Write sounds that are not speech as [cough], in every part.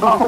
Oh,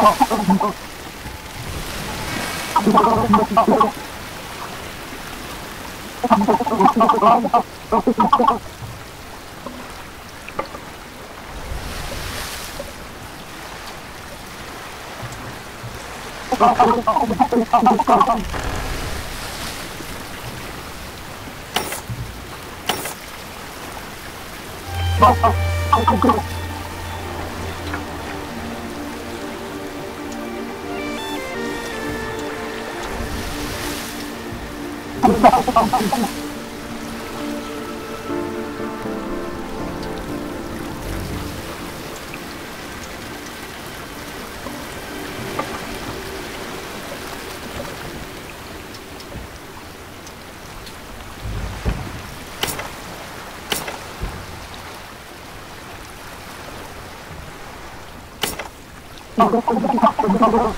Oh, Oh, [laughs]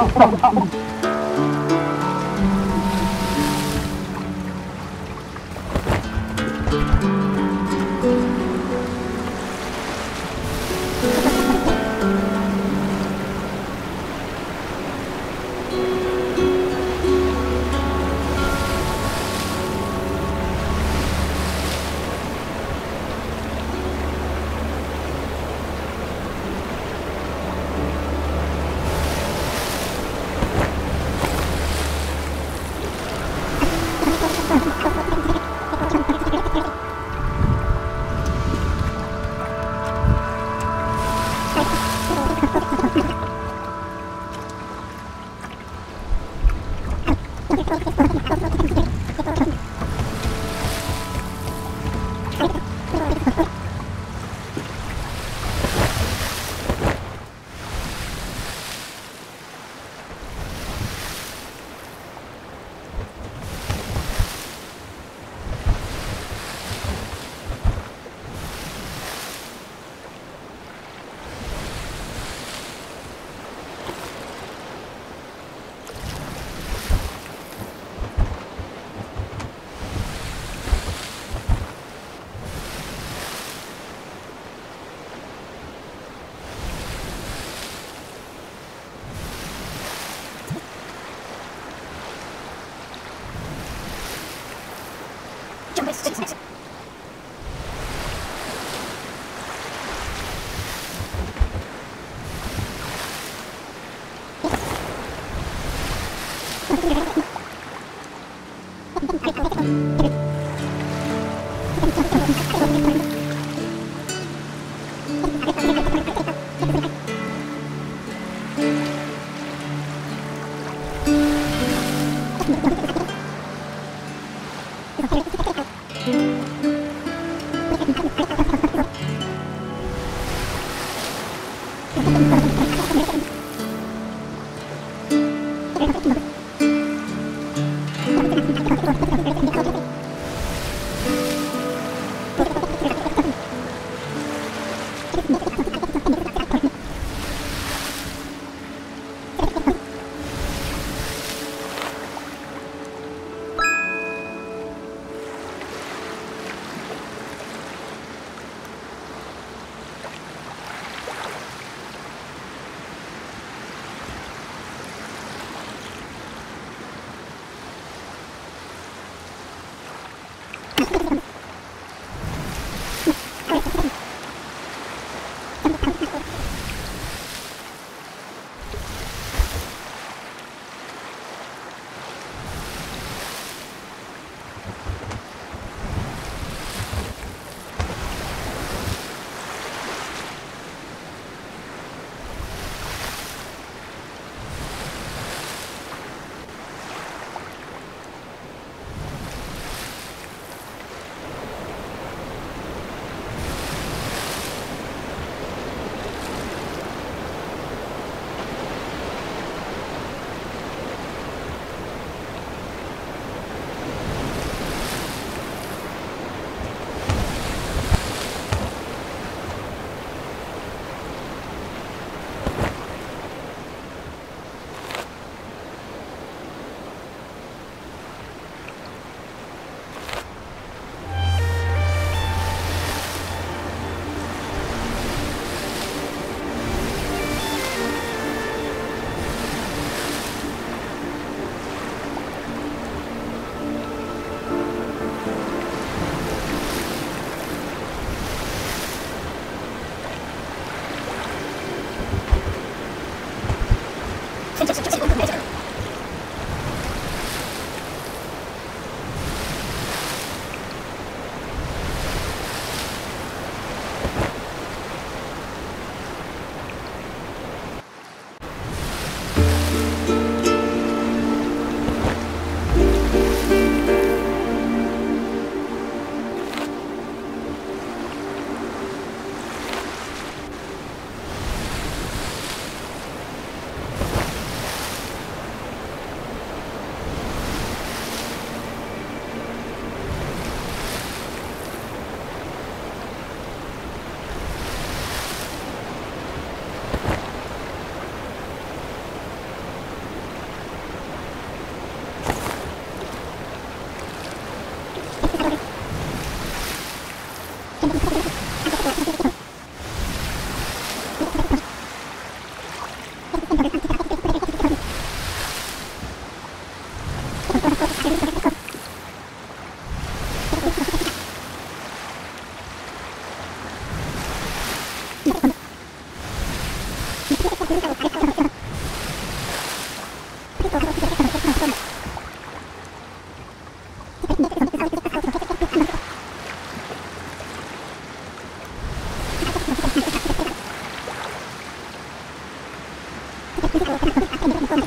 ¡Oh! thank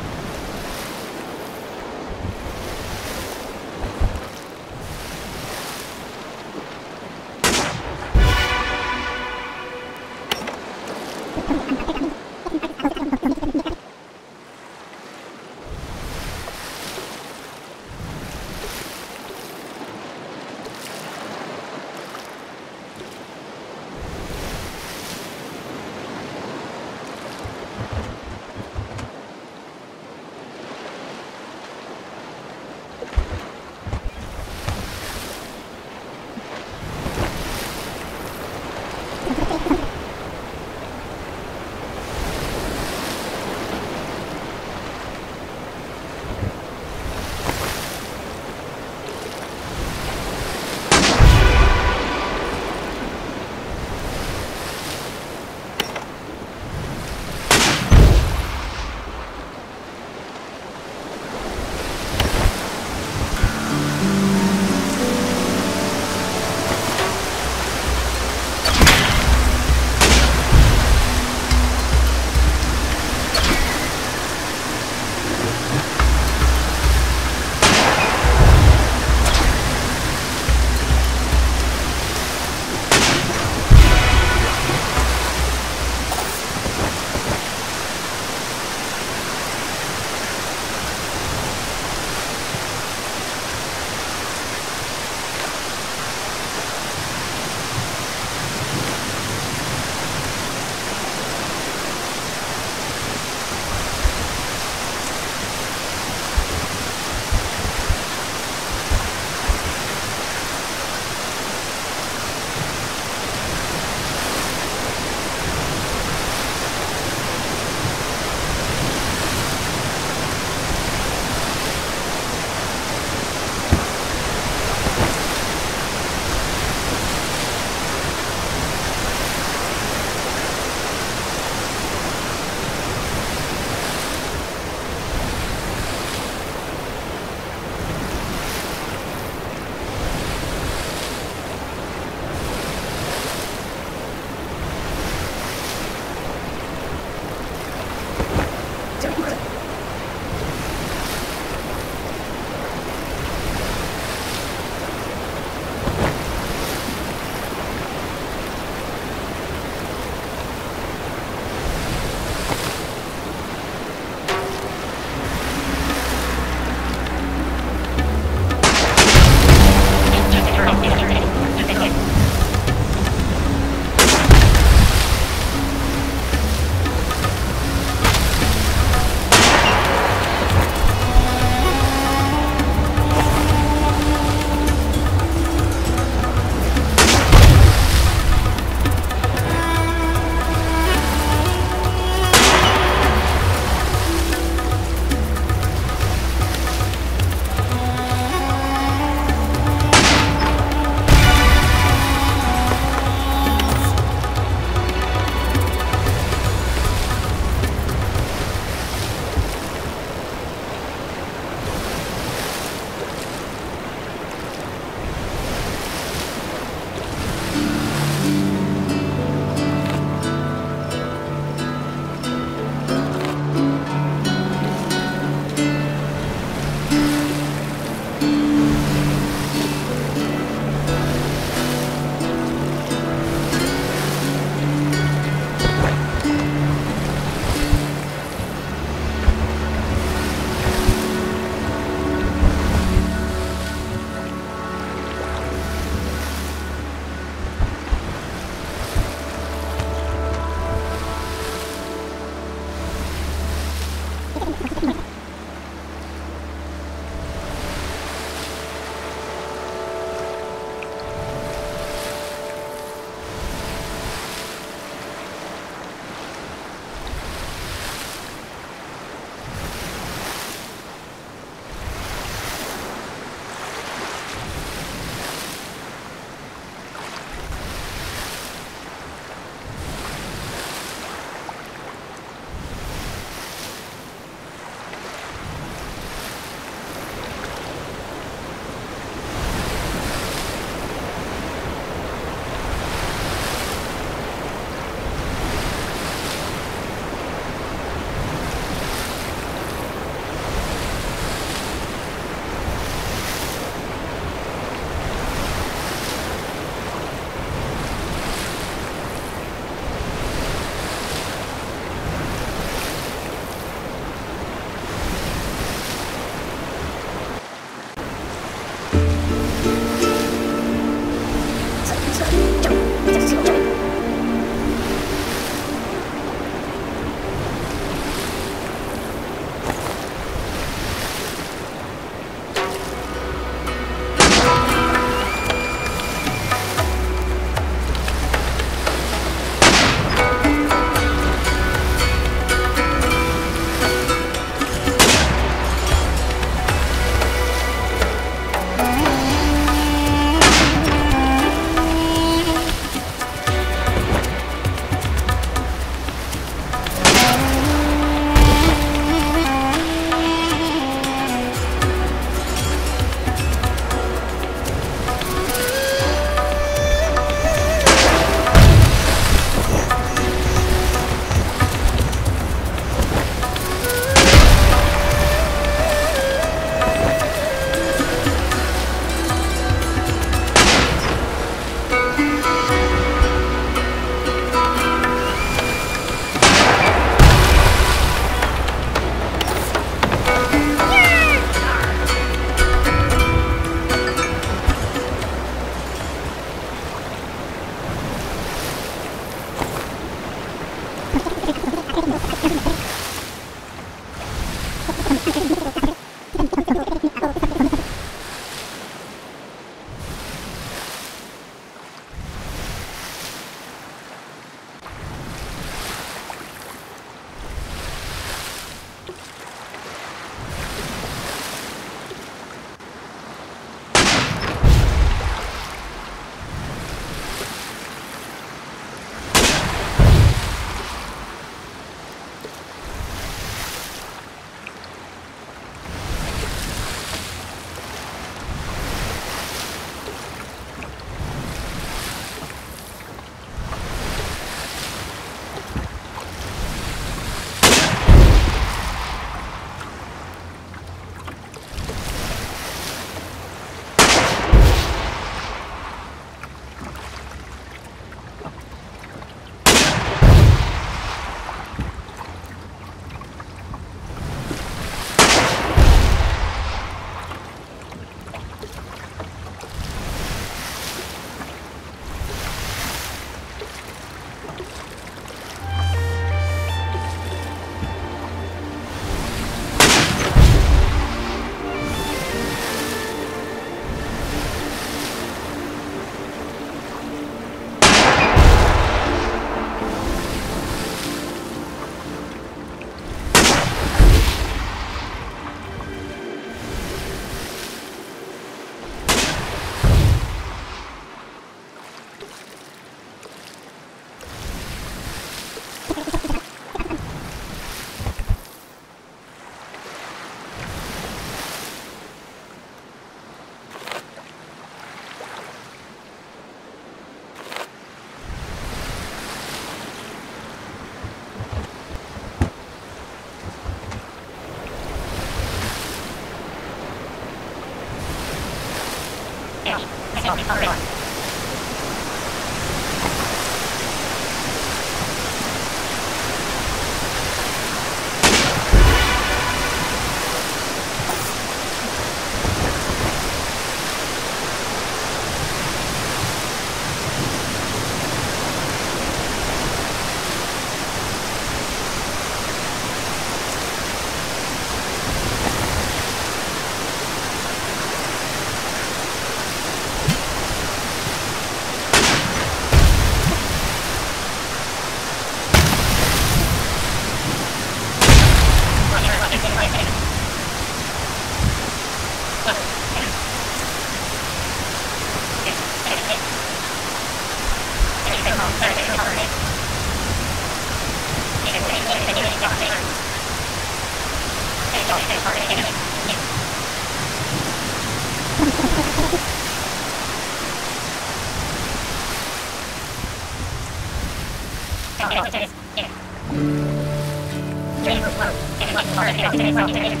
Thank you.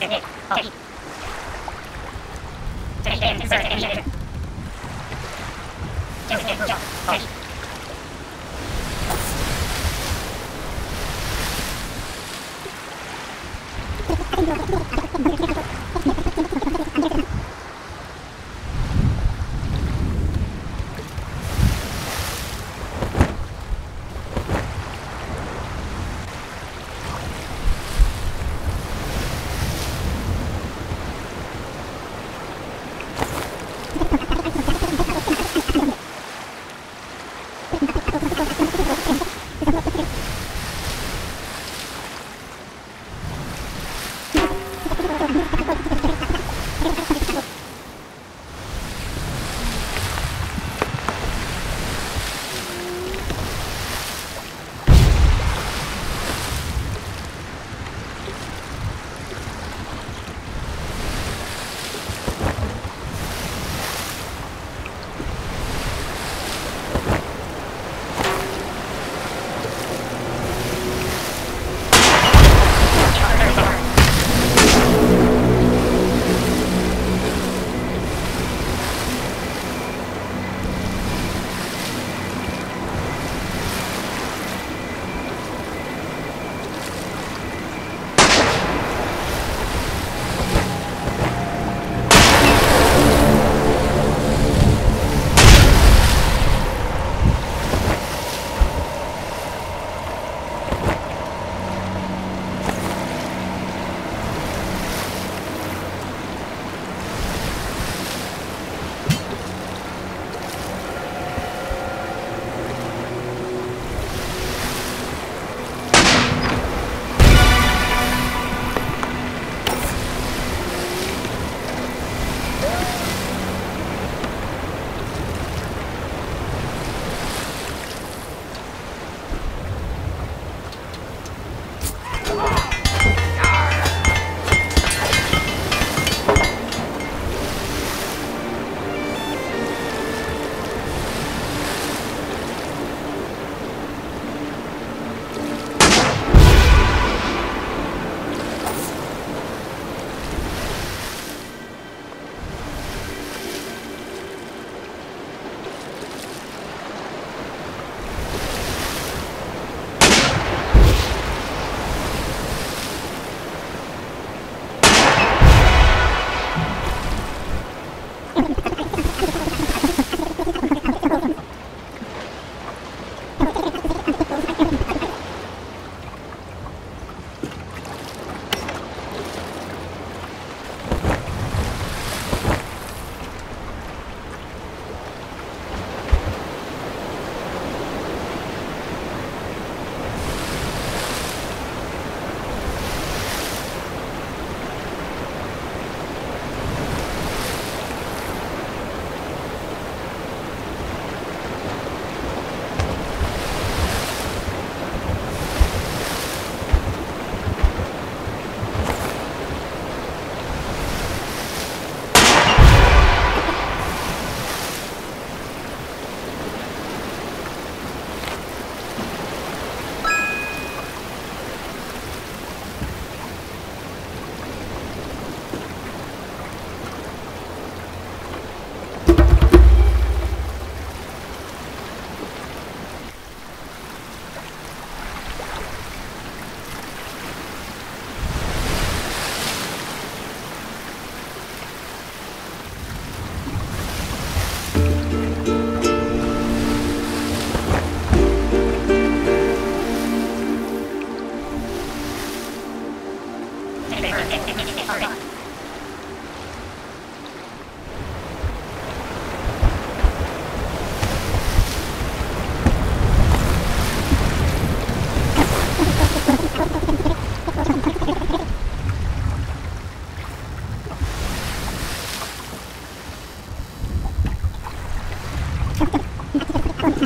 Thank you.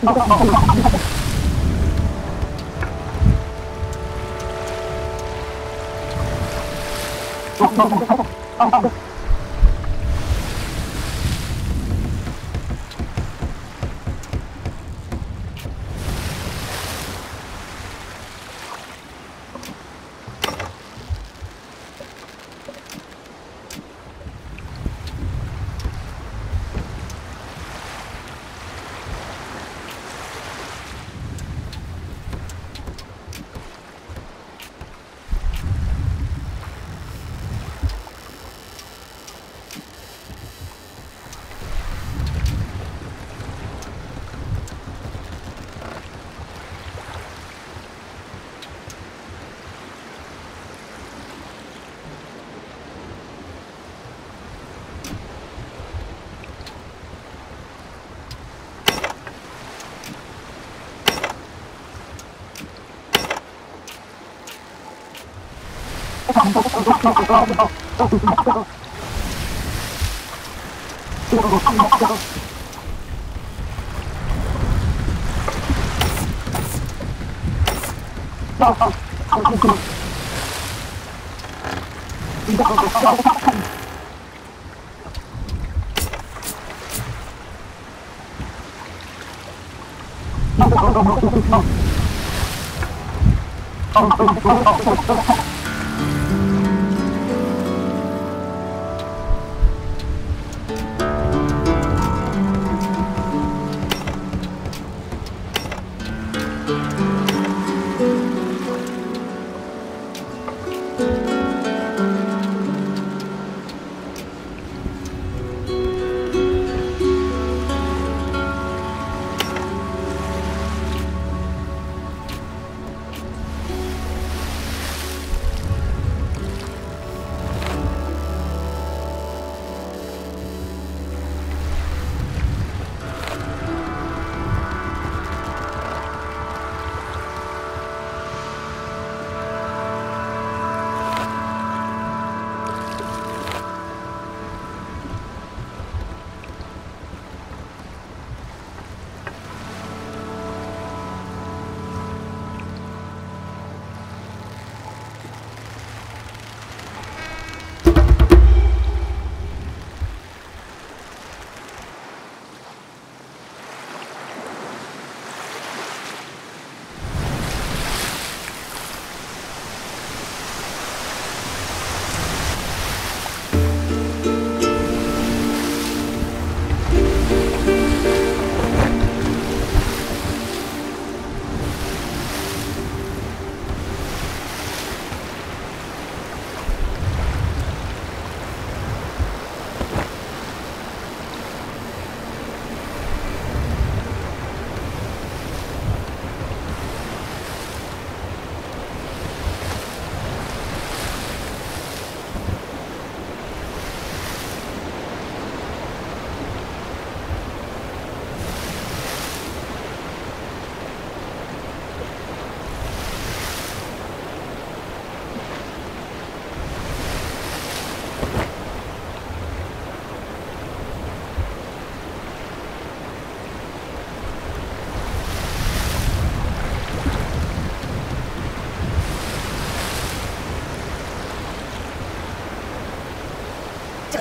Ha ha ha! Oh,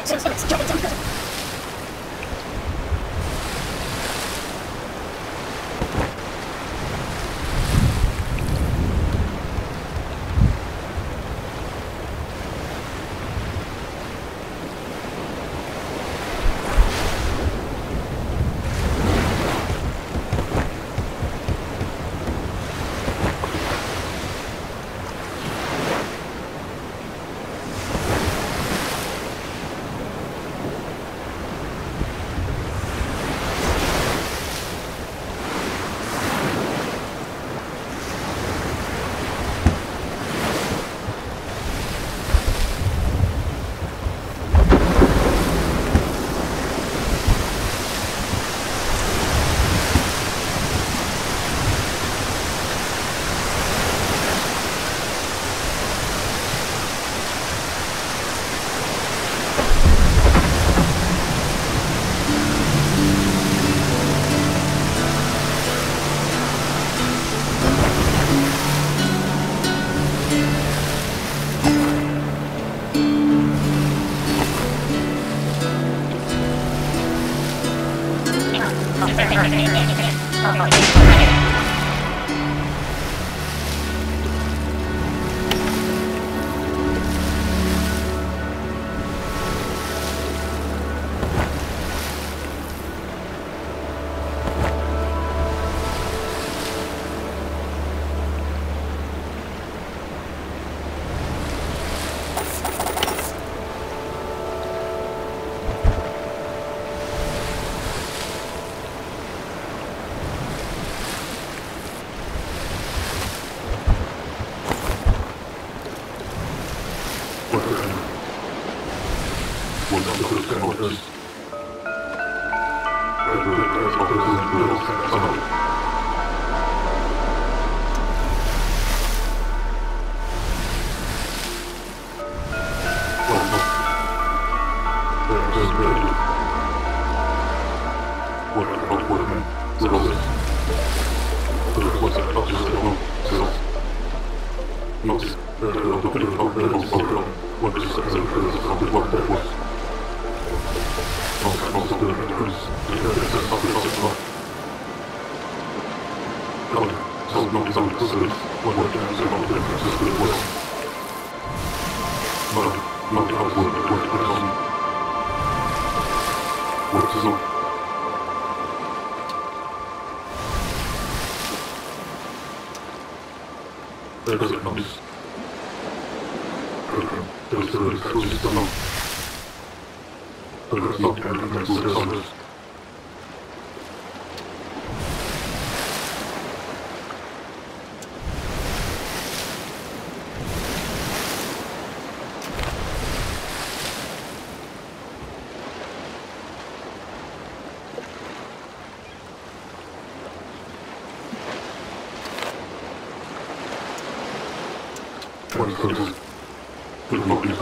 Jump, jump, jump. Buddhas. Twenty-two. Good morning,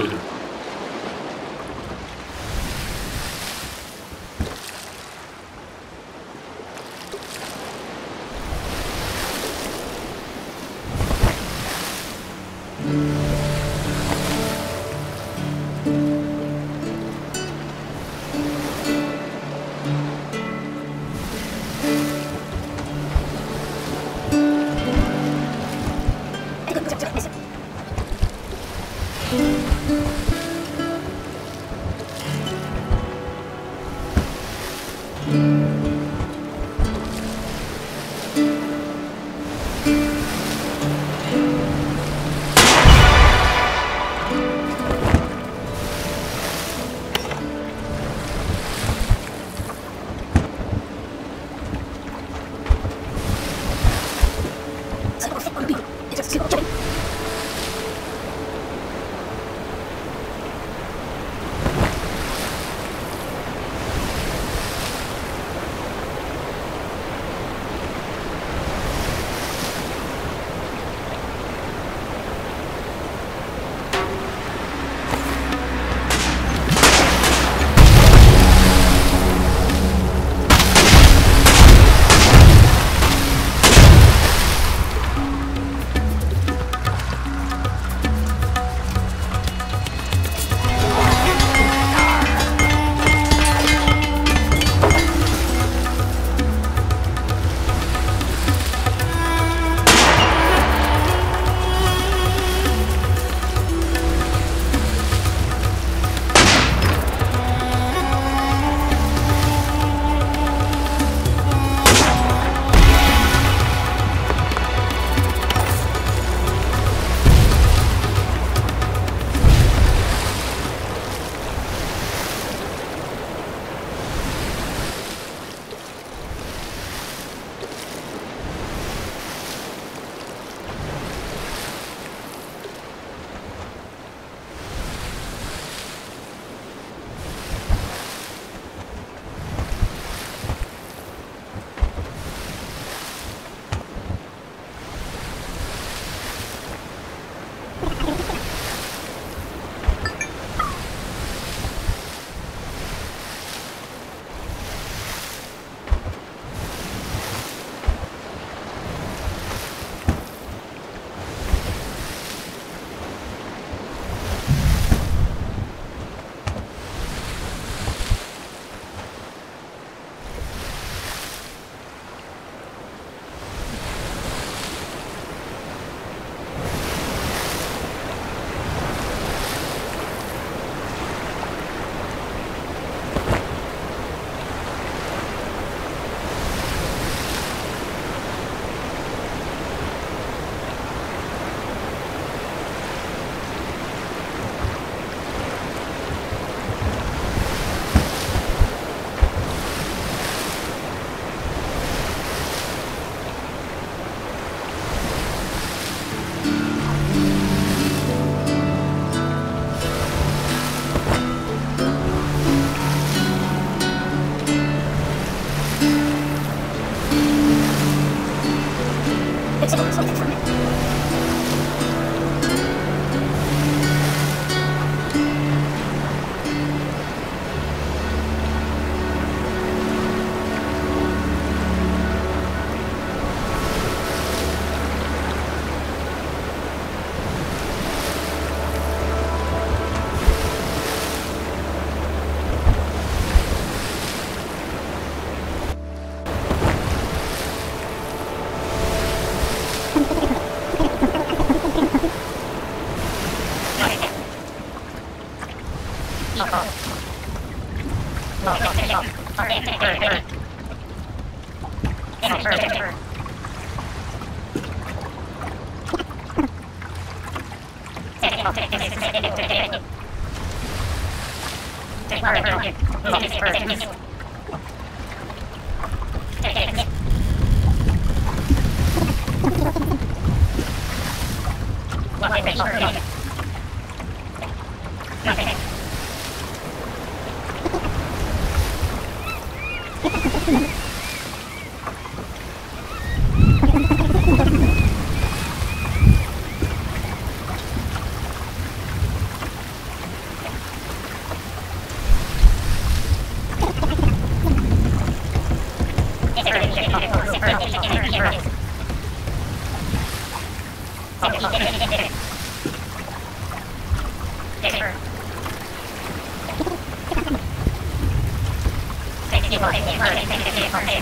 Take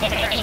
Okay.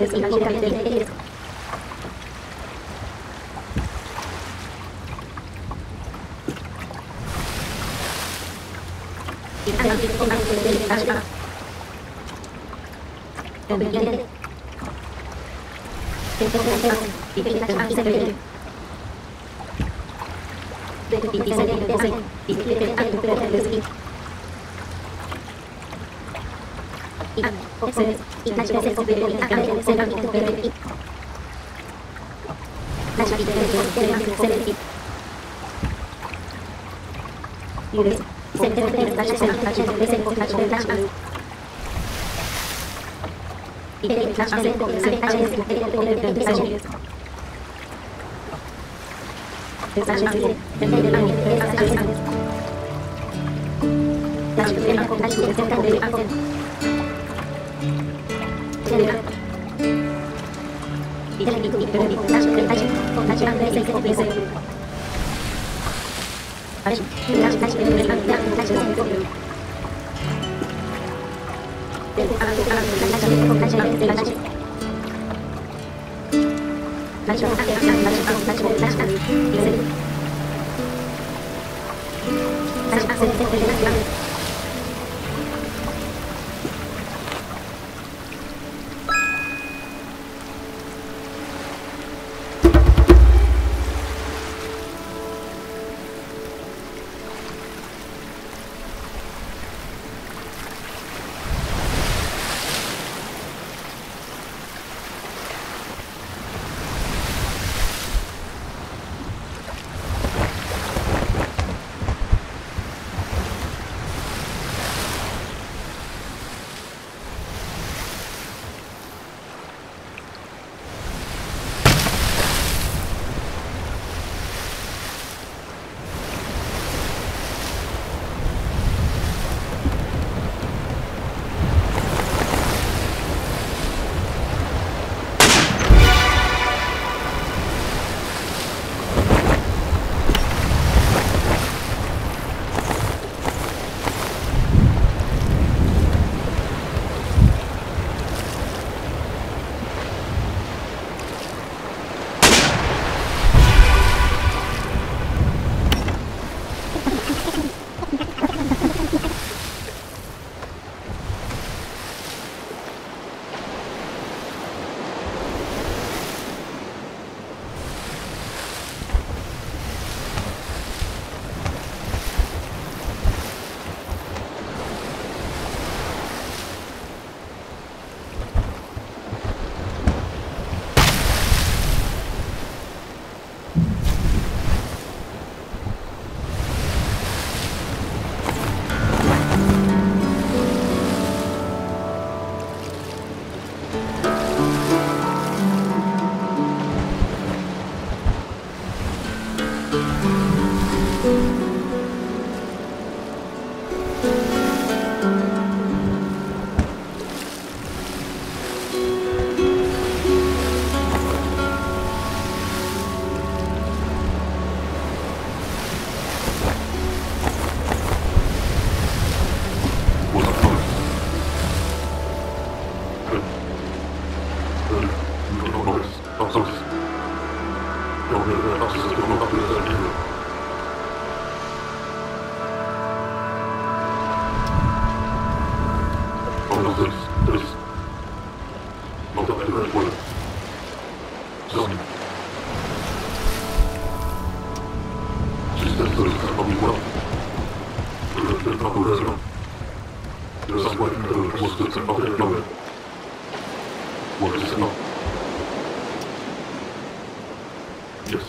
noches y.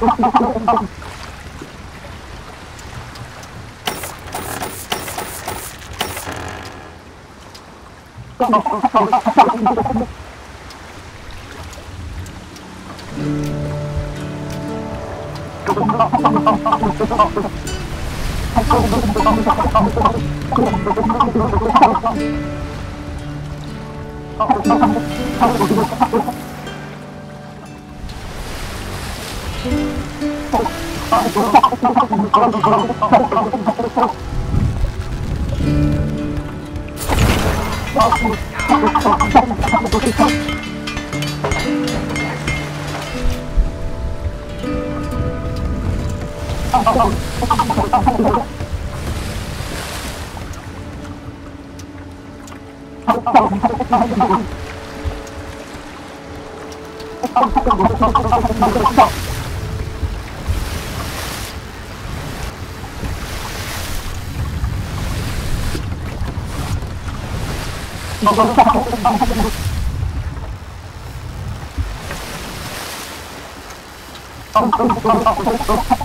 Oh, my God. Oh, [laughs] Oh,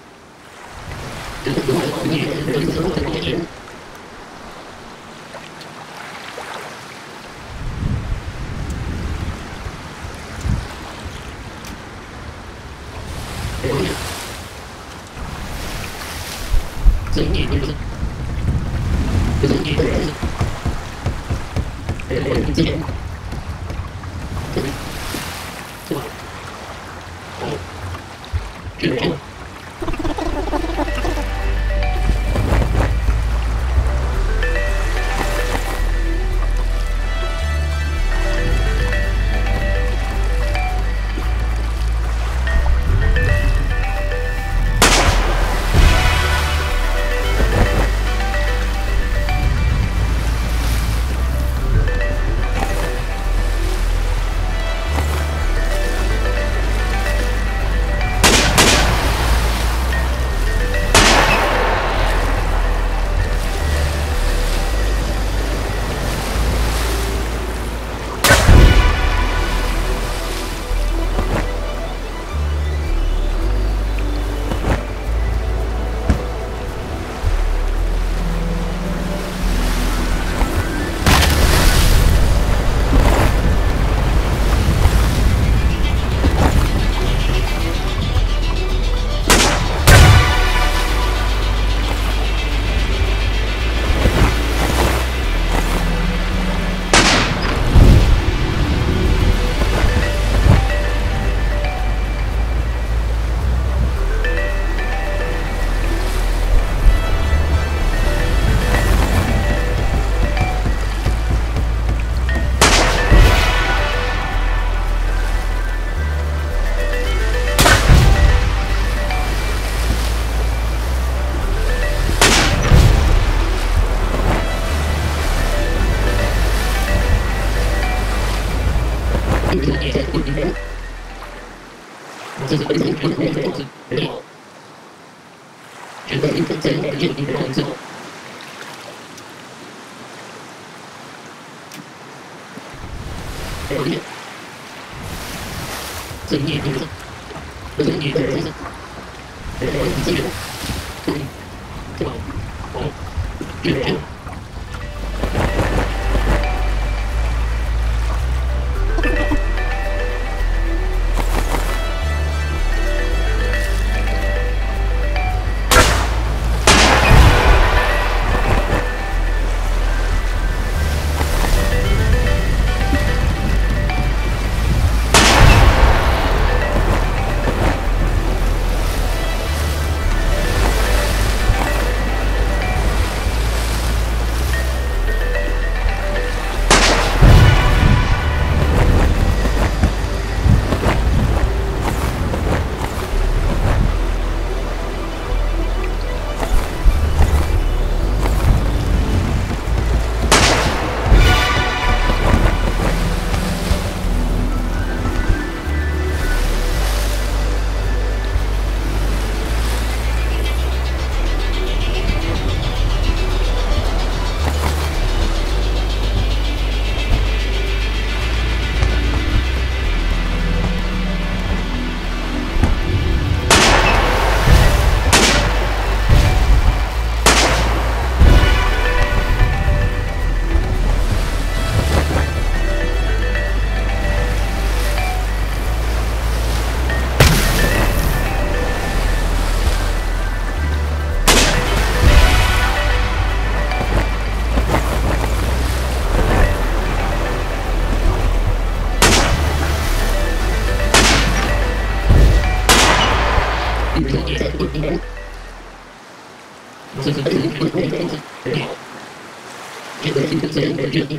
Thank you.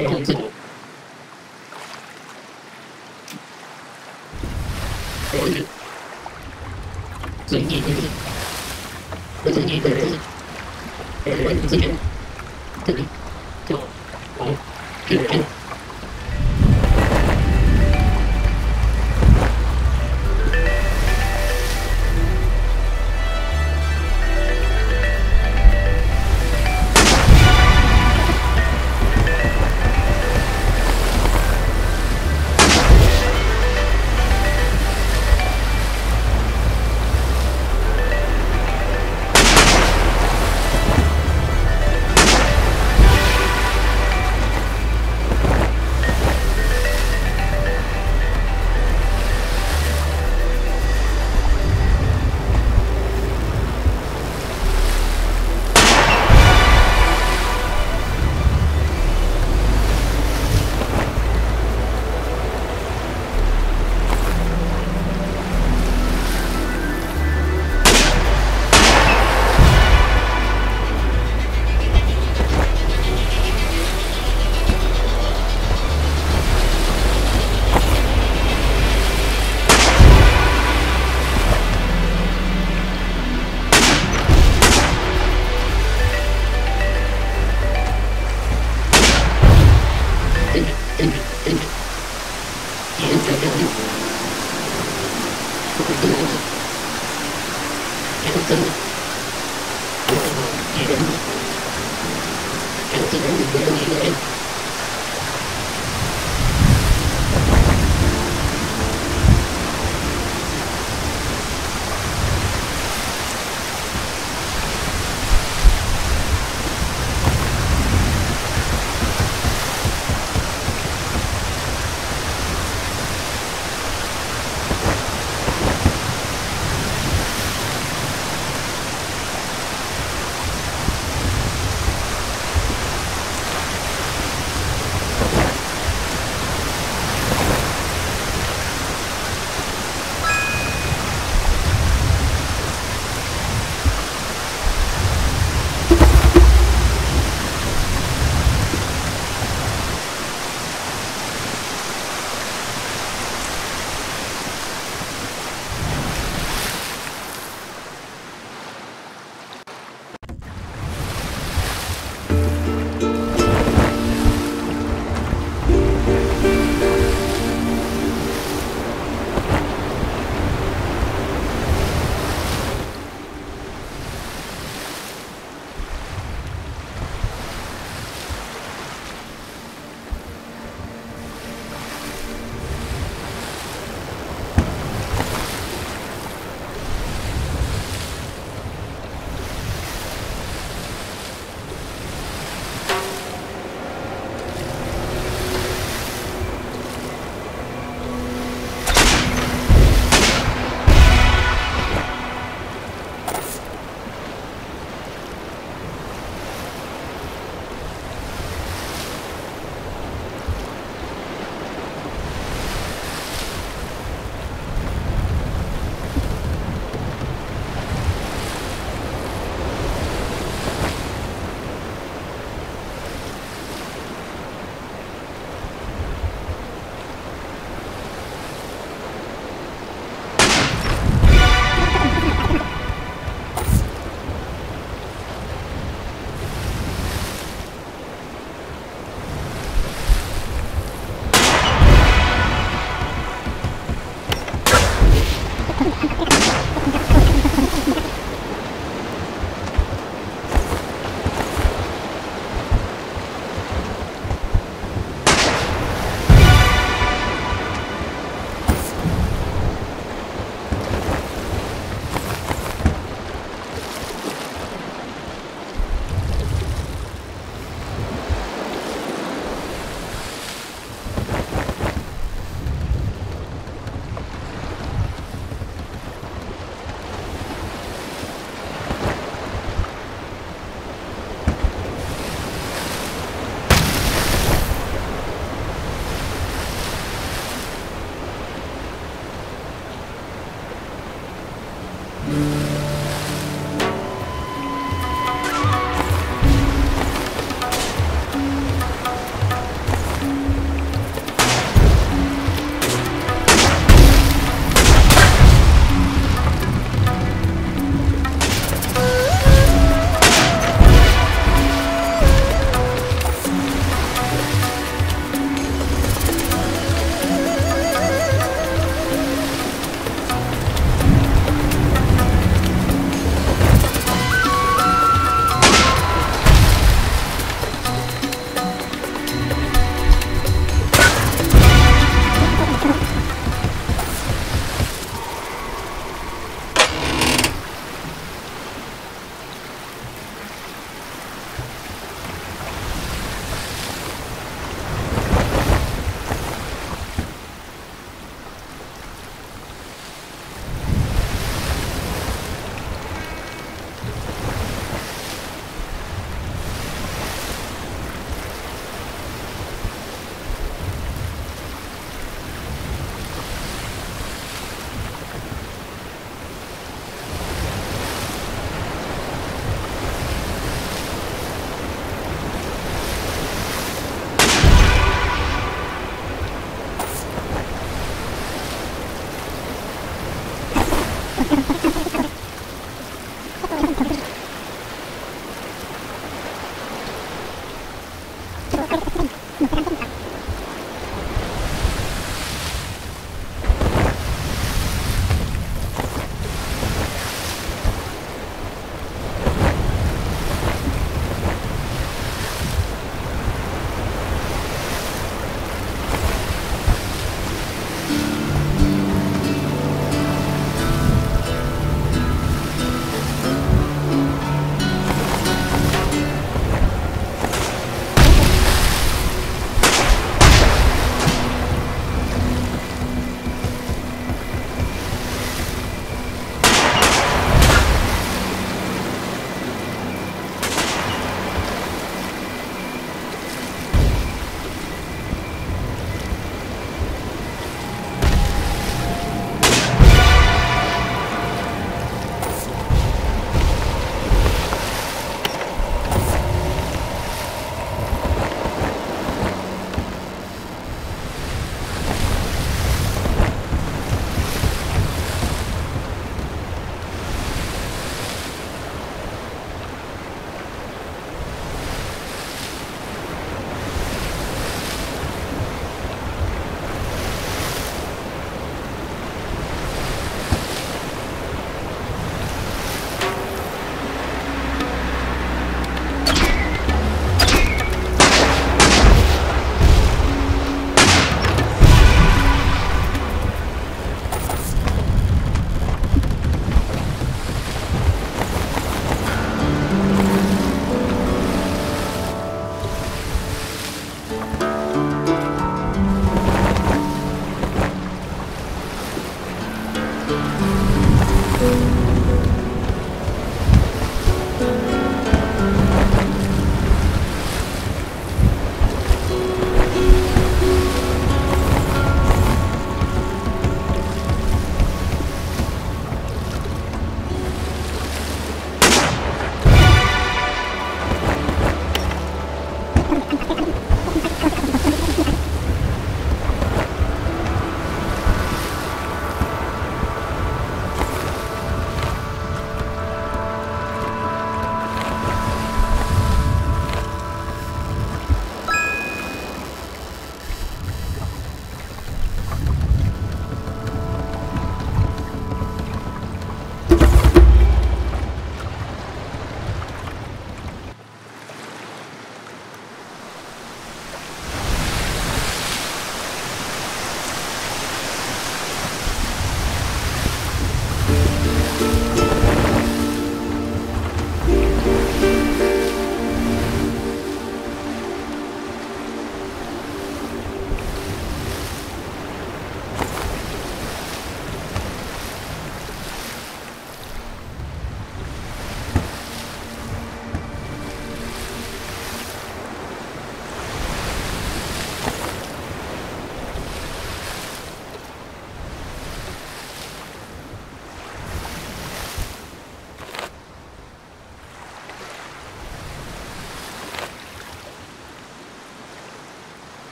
Thank you.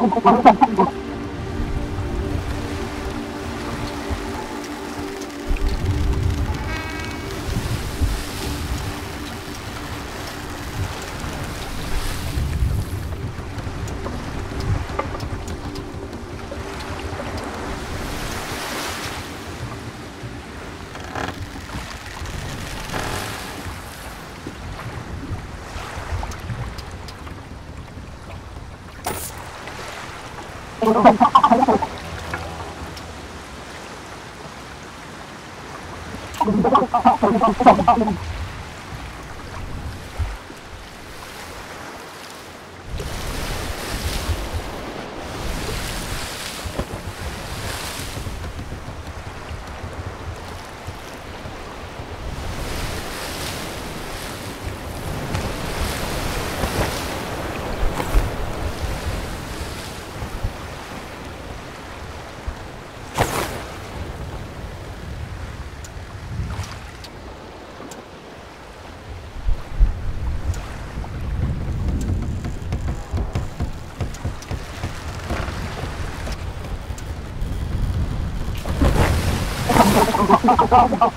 Oh, ハハハハ! Oh,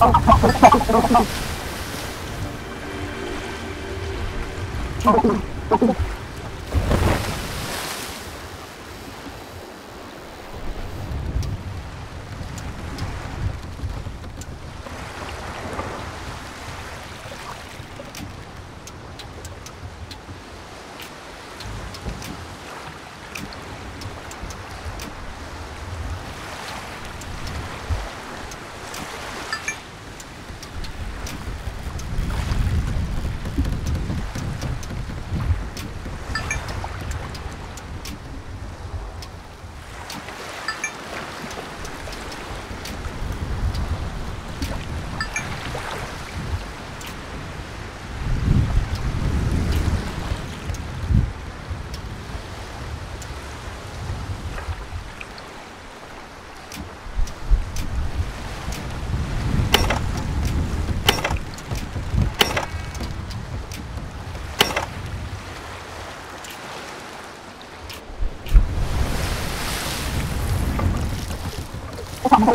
Oh,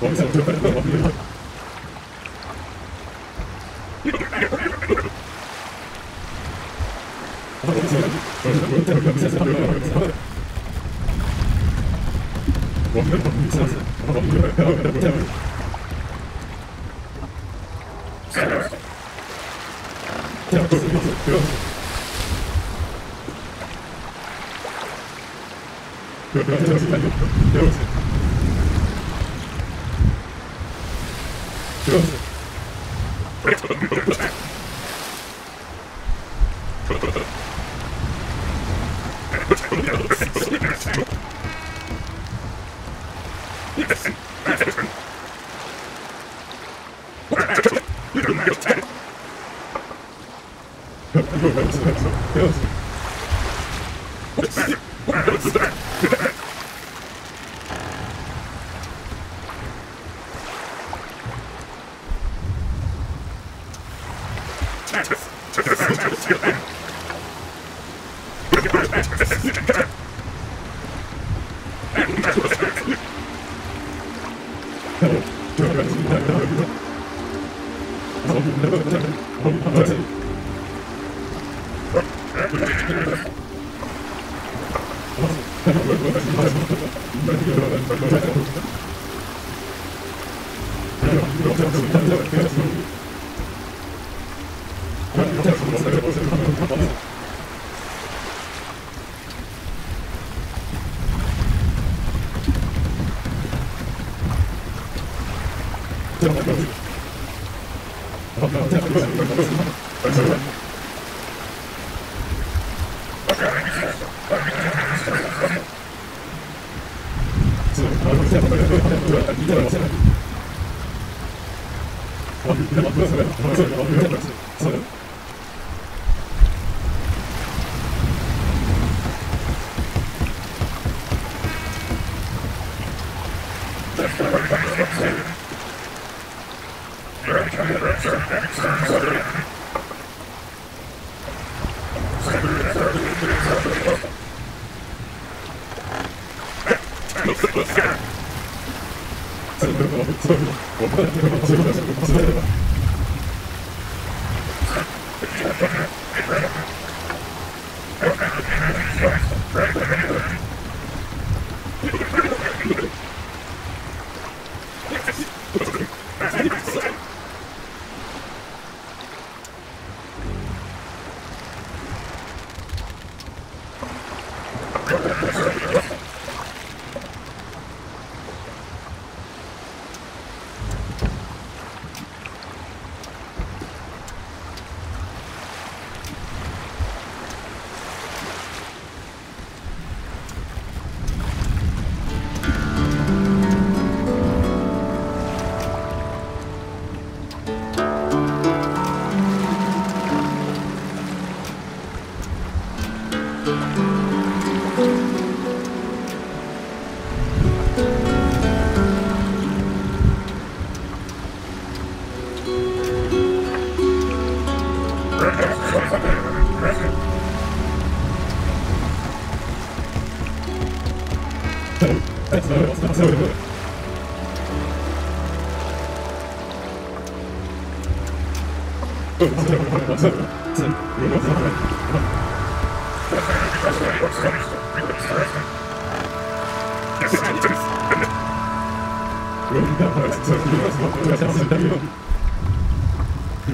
Vamos a ver. 本当に。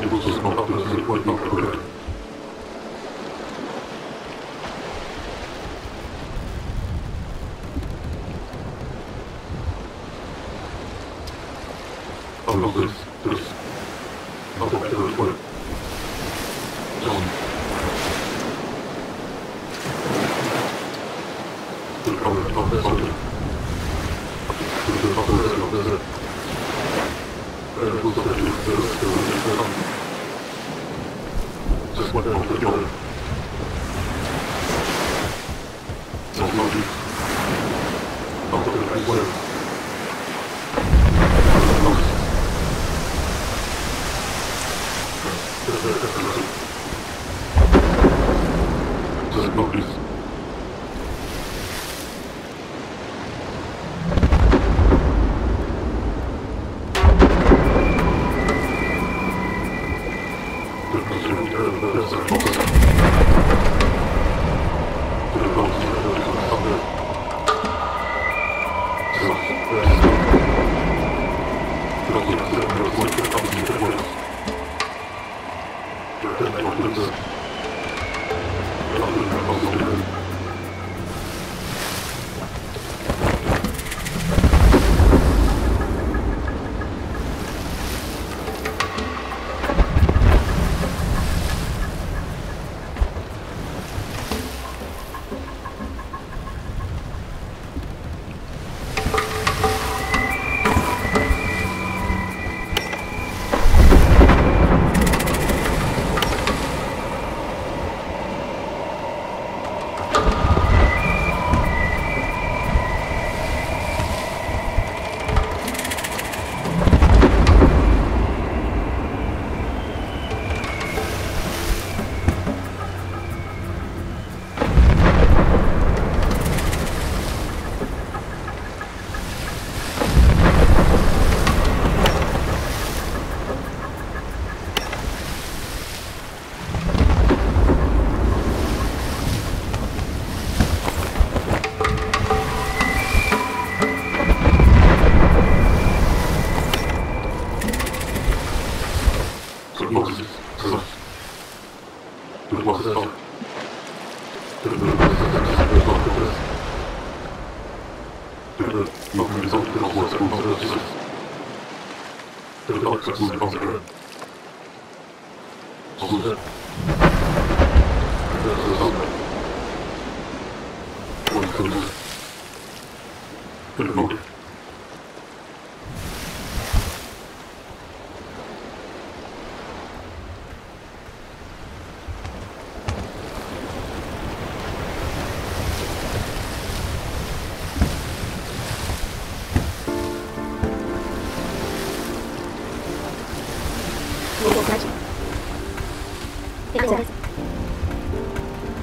It was not the right number.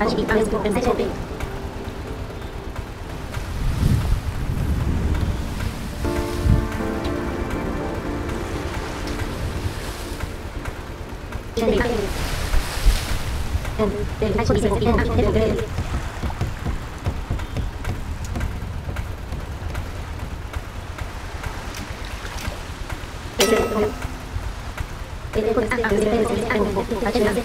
Masih di Paris, bukan kecil. Thank you.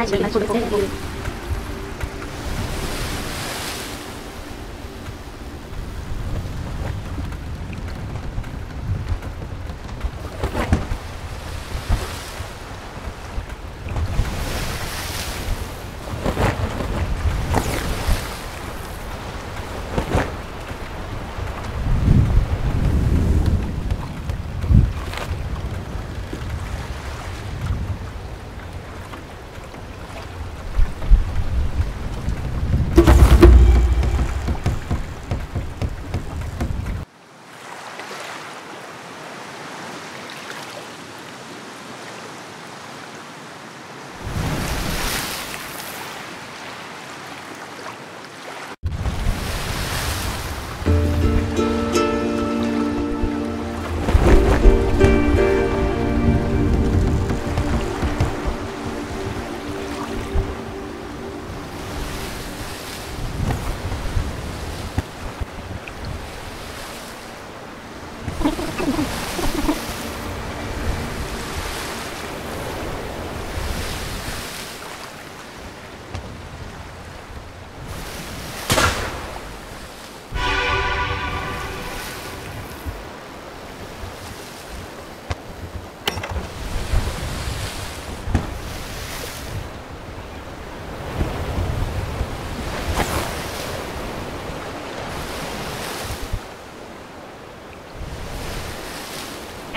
看起来还是不错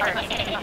Perfect.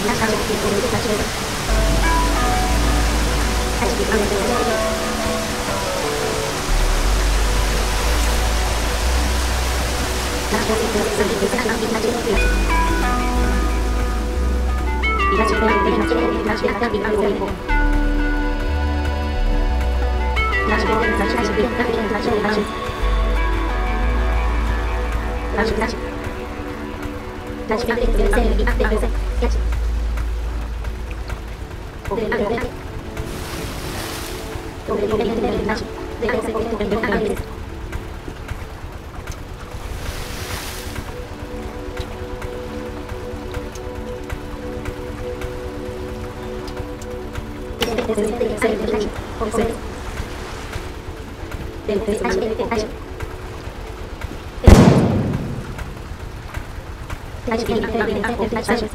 皆さん、聞いてみてください。Thank you. 还有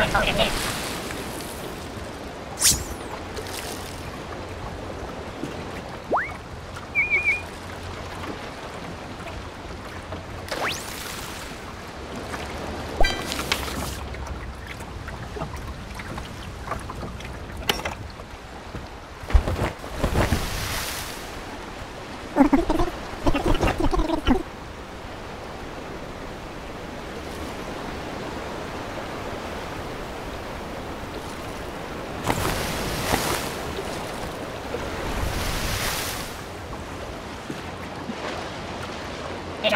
Ha, ha, ha, ha.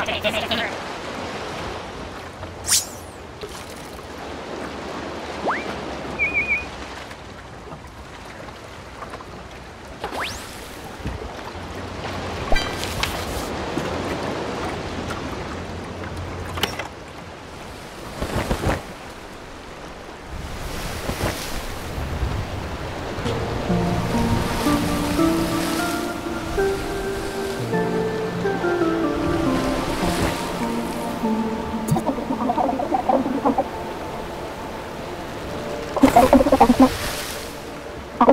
Take this [laughs]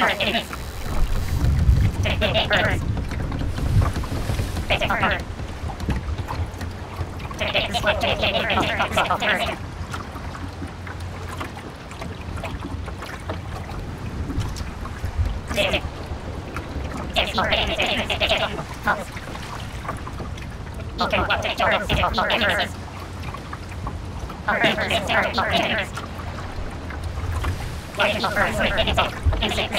Alright, and six.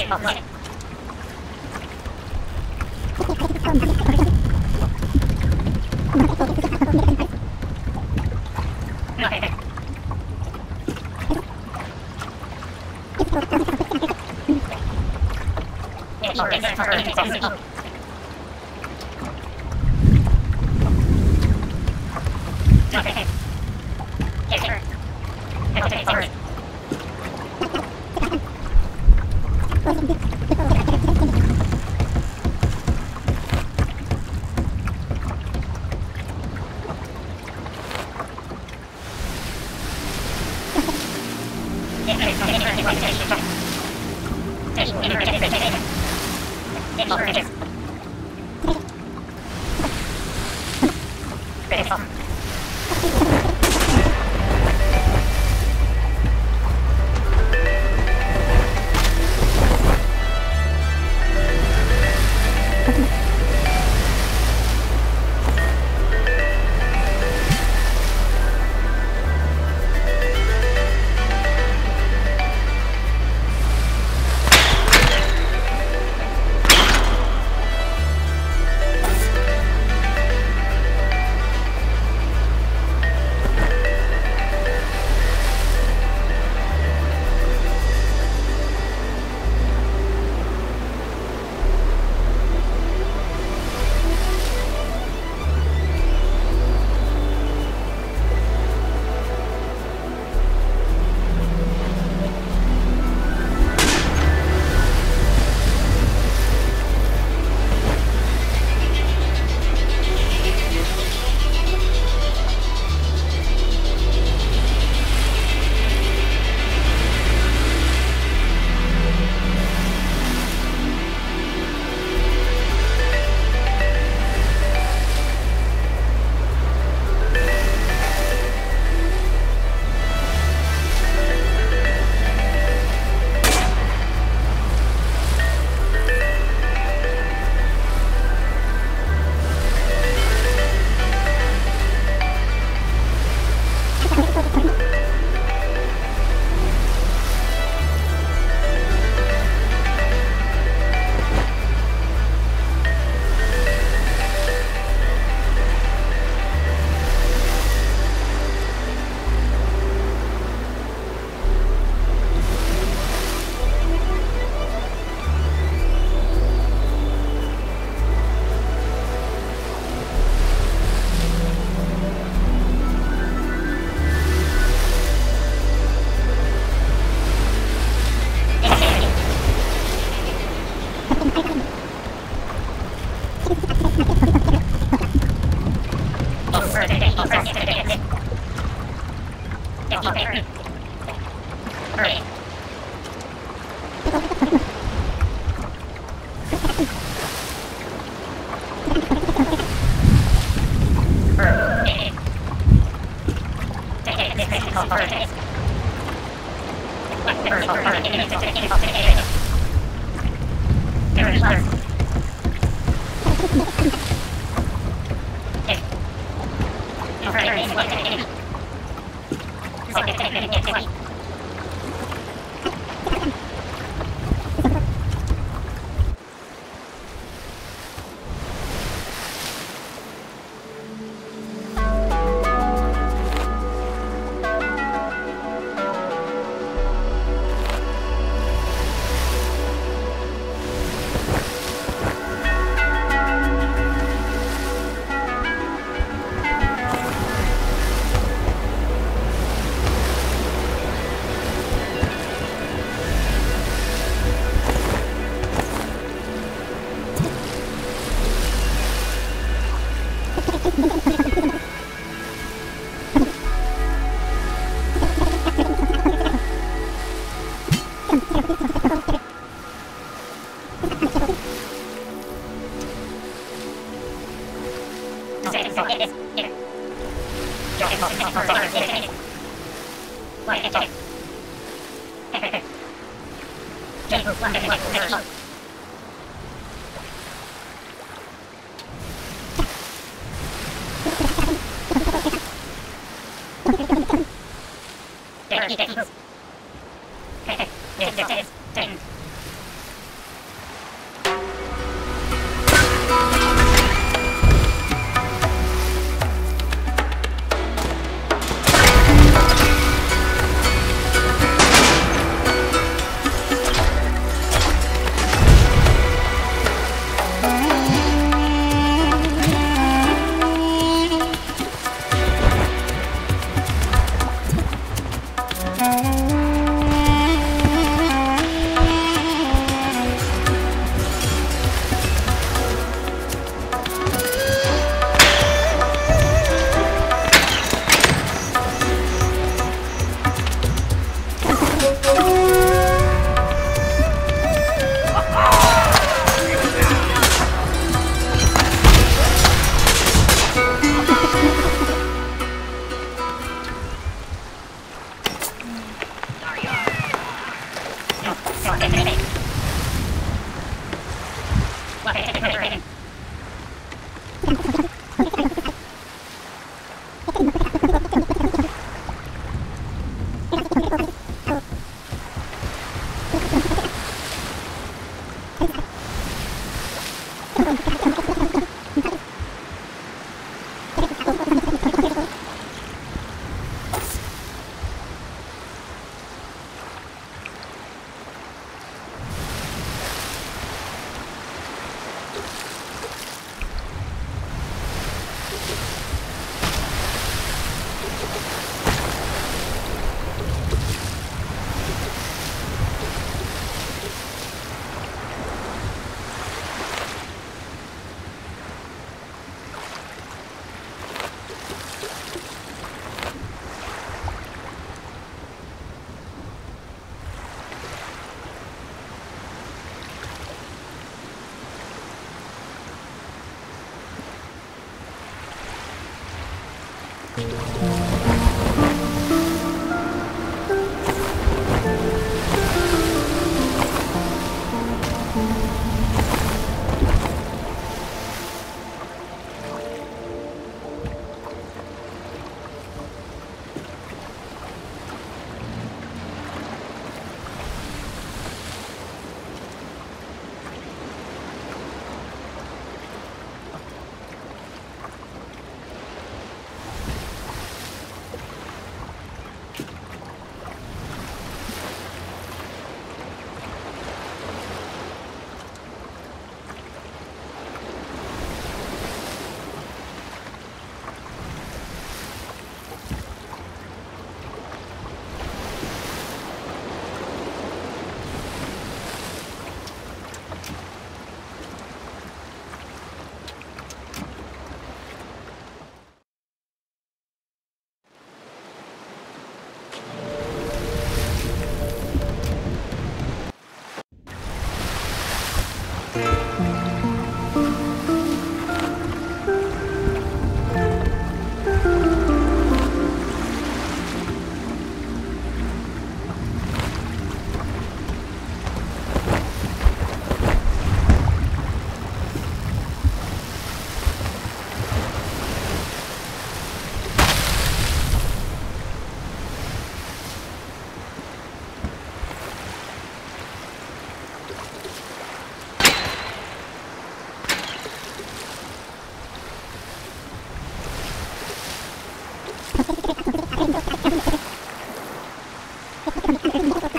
Yar!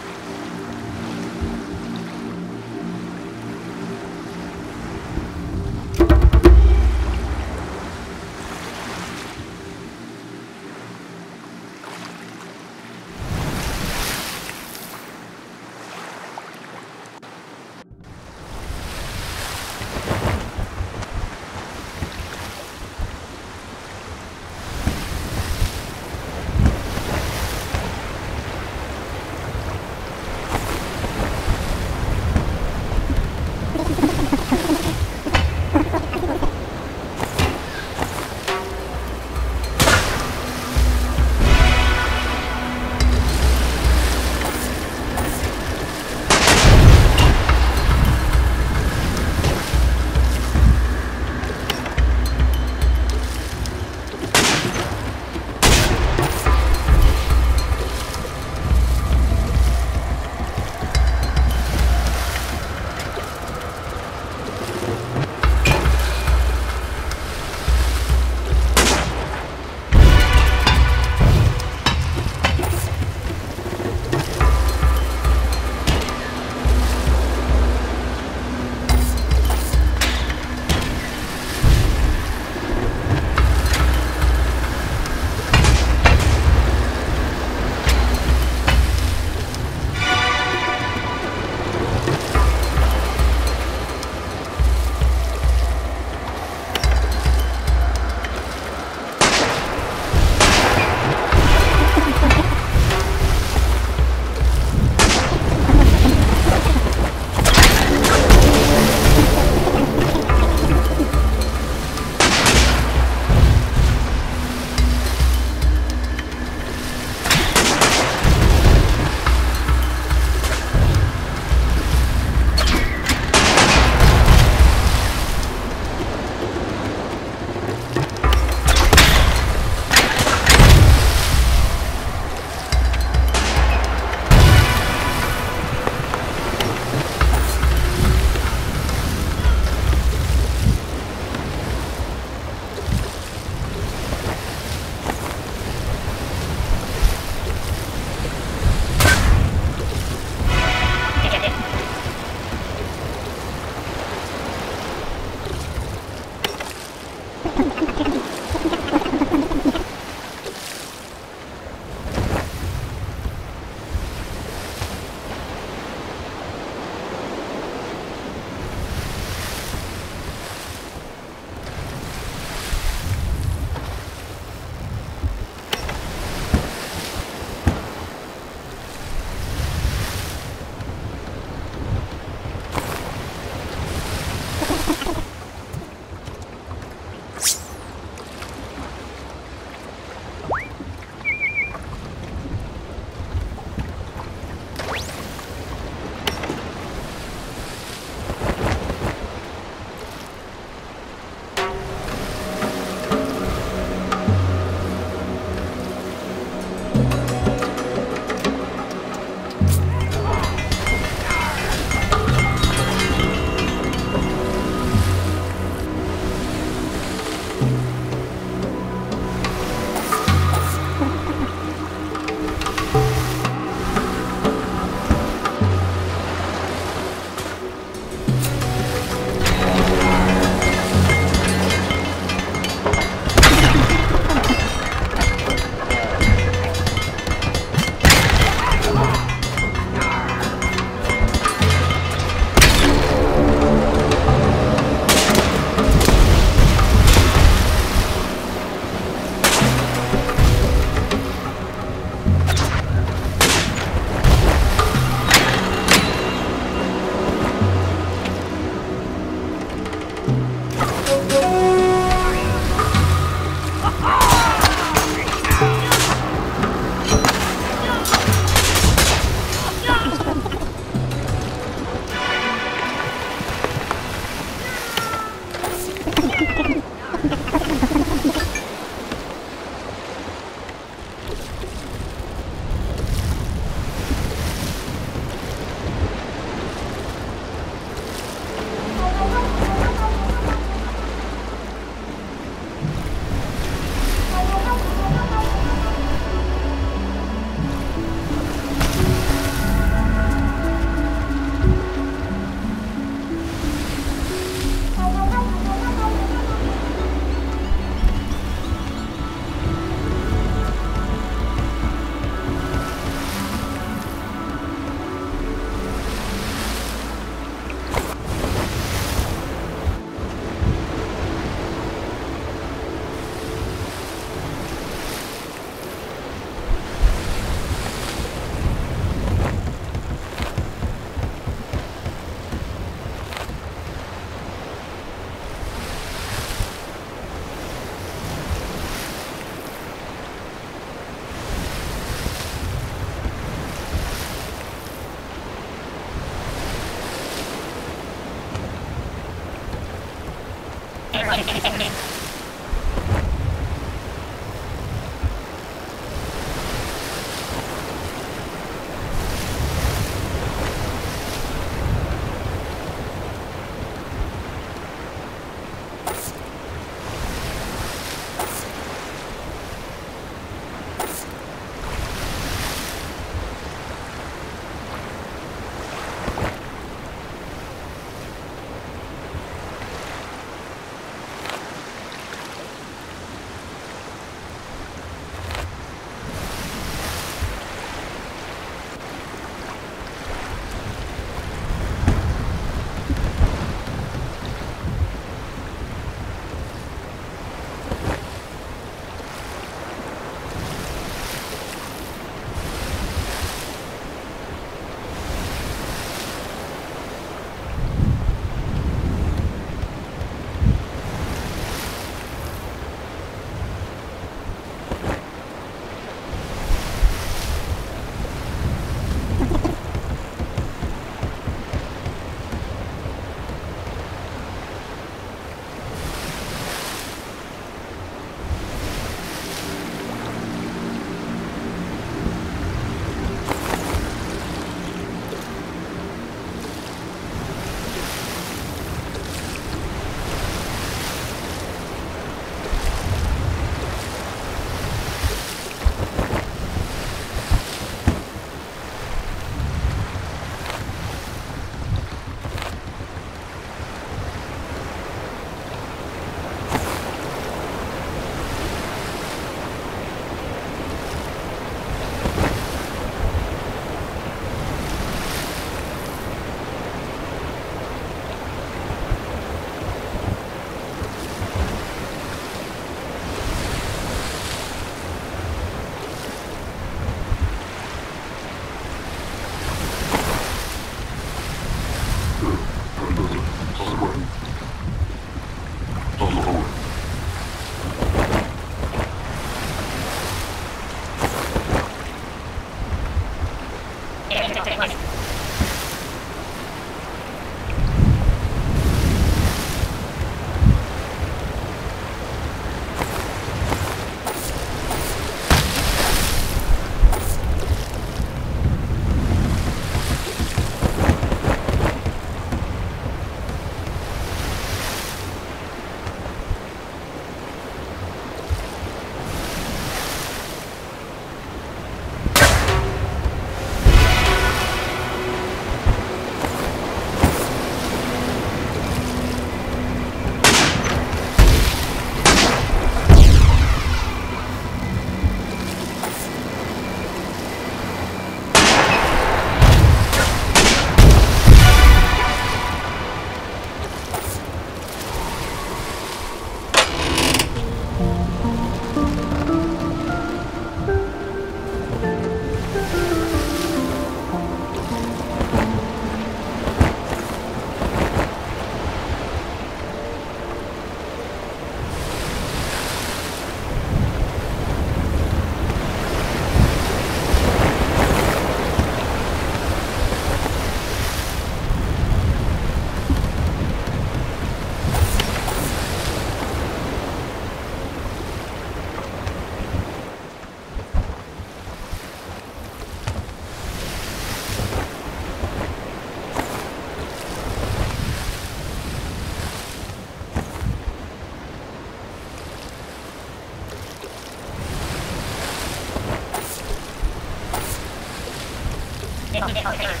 Okay.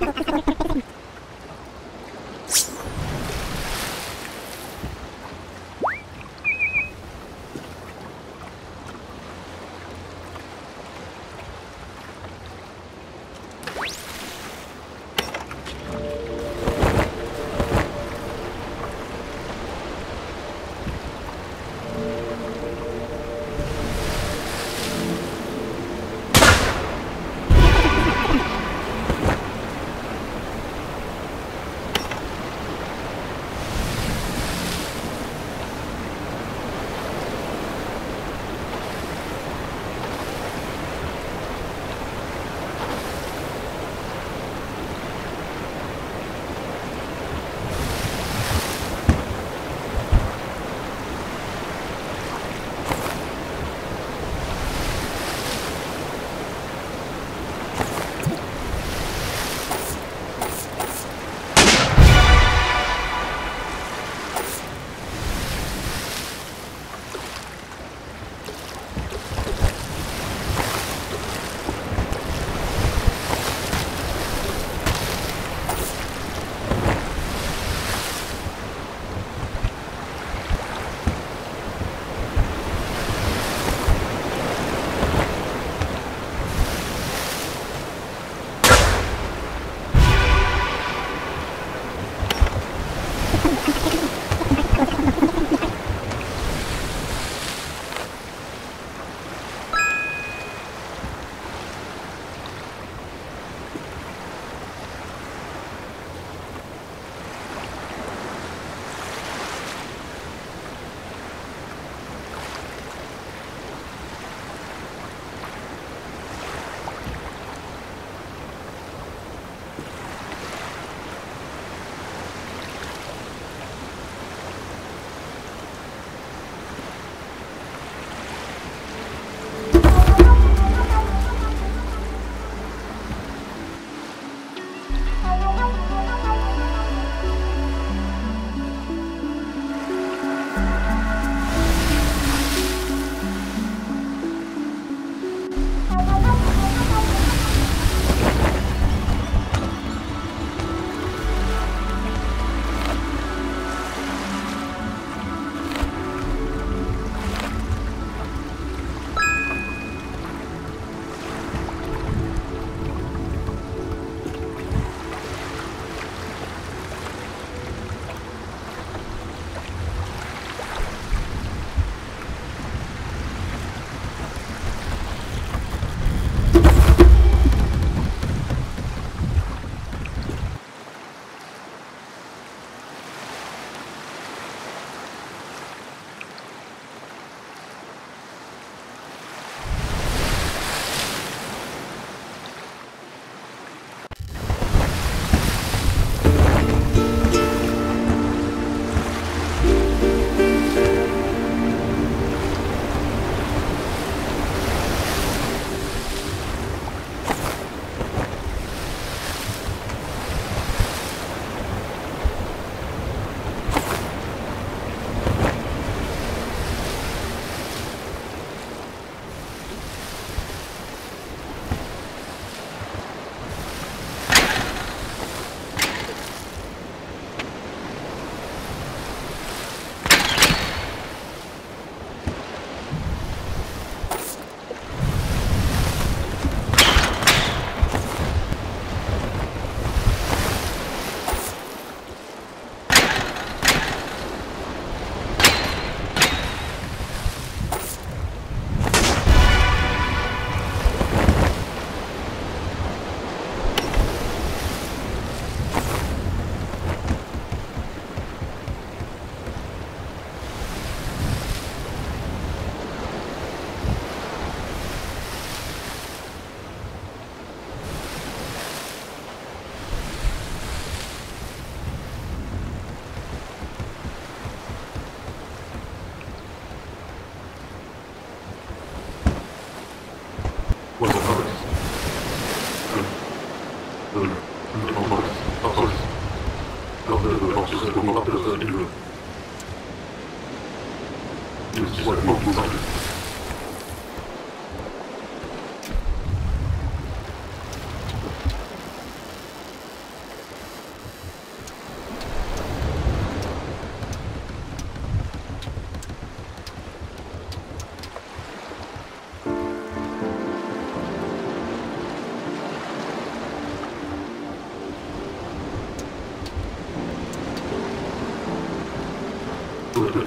Thank [laughs] you.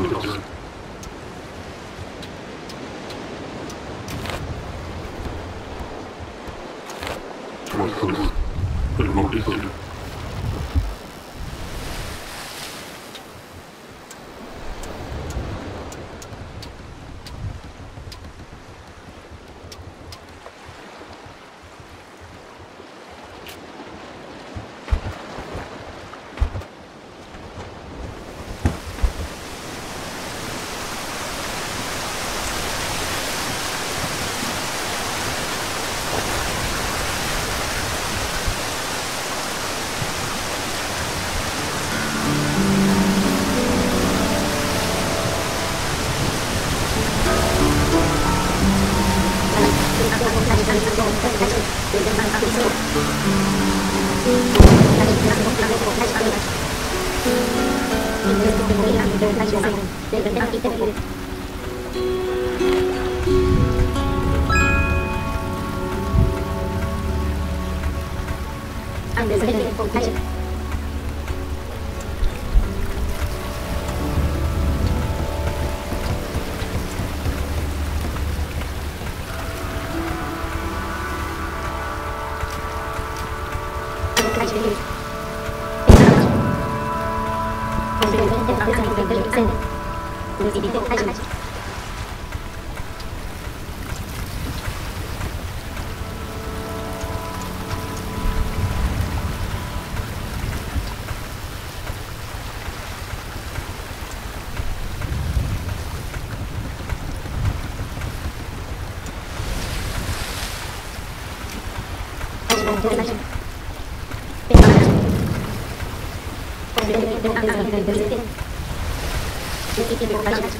Vehicles 全然聞いてない。Thank you.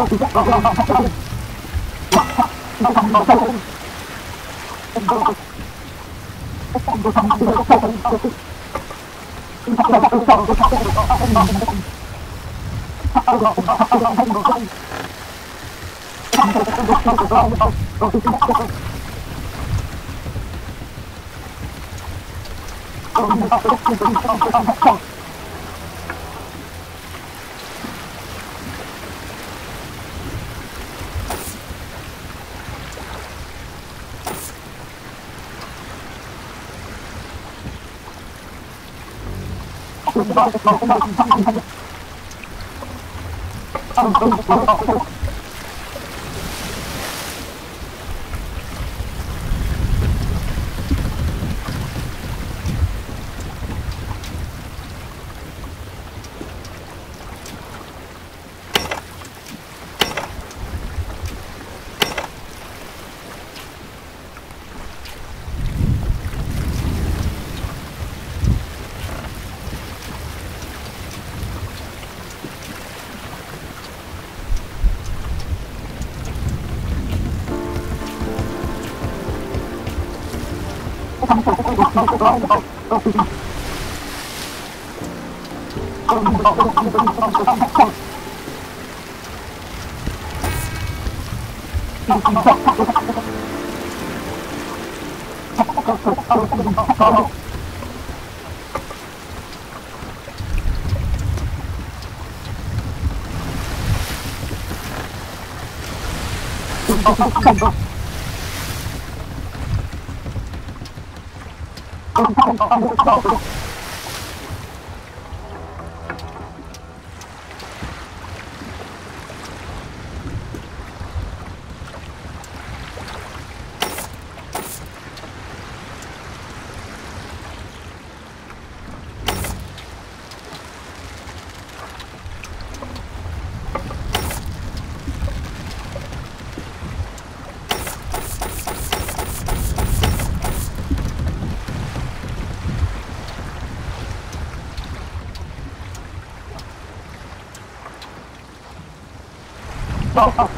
Oh, Oh, Oh, 啊我操我操好不好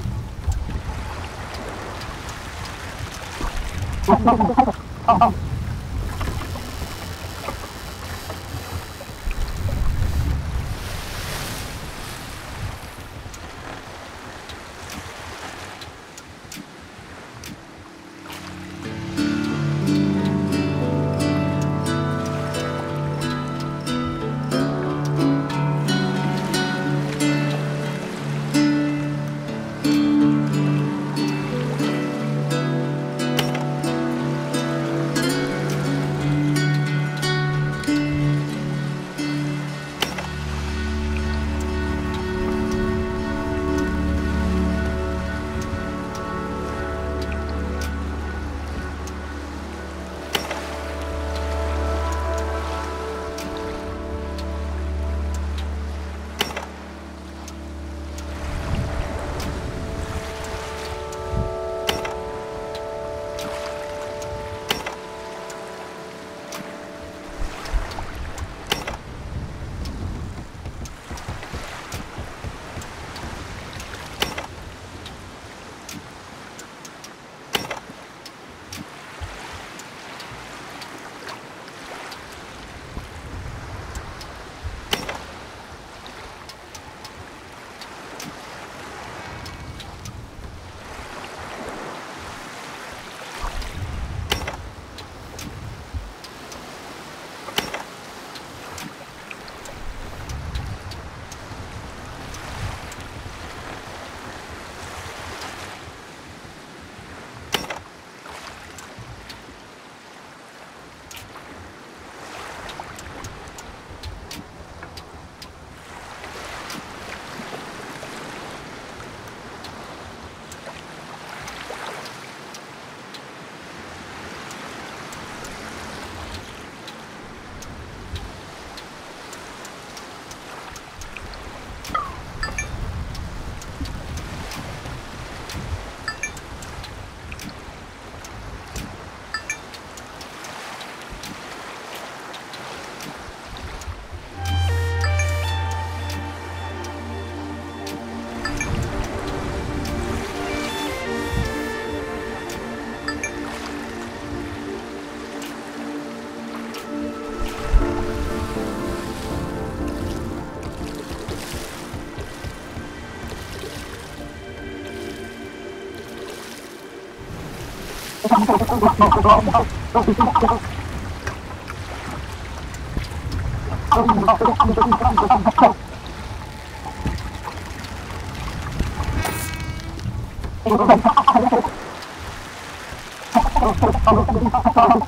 Oh,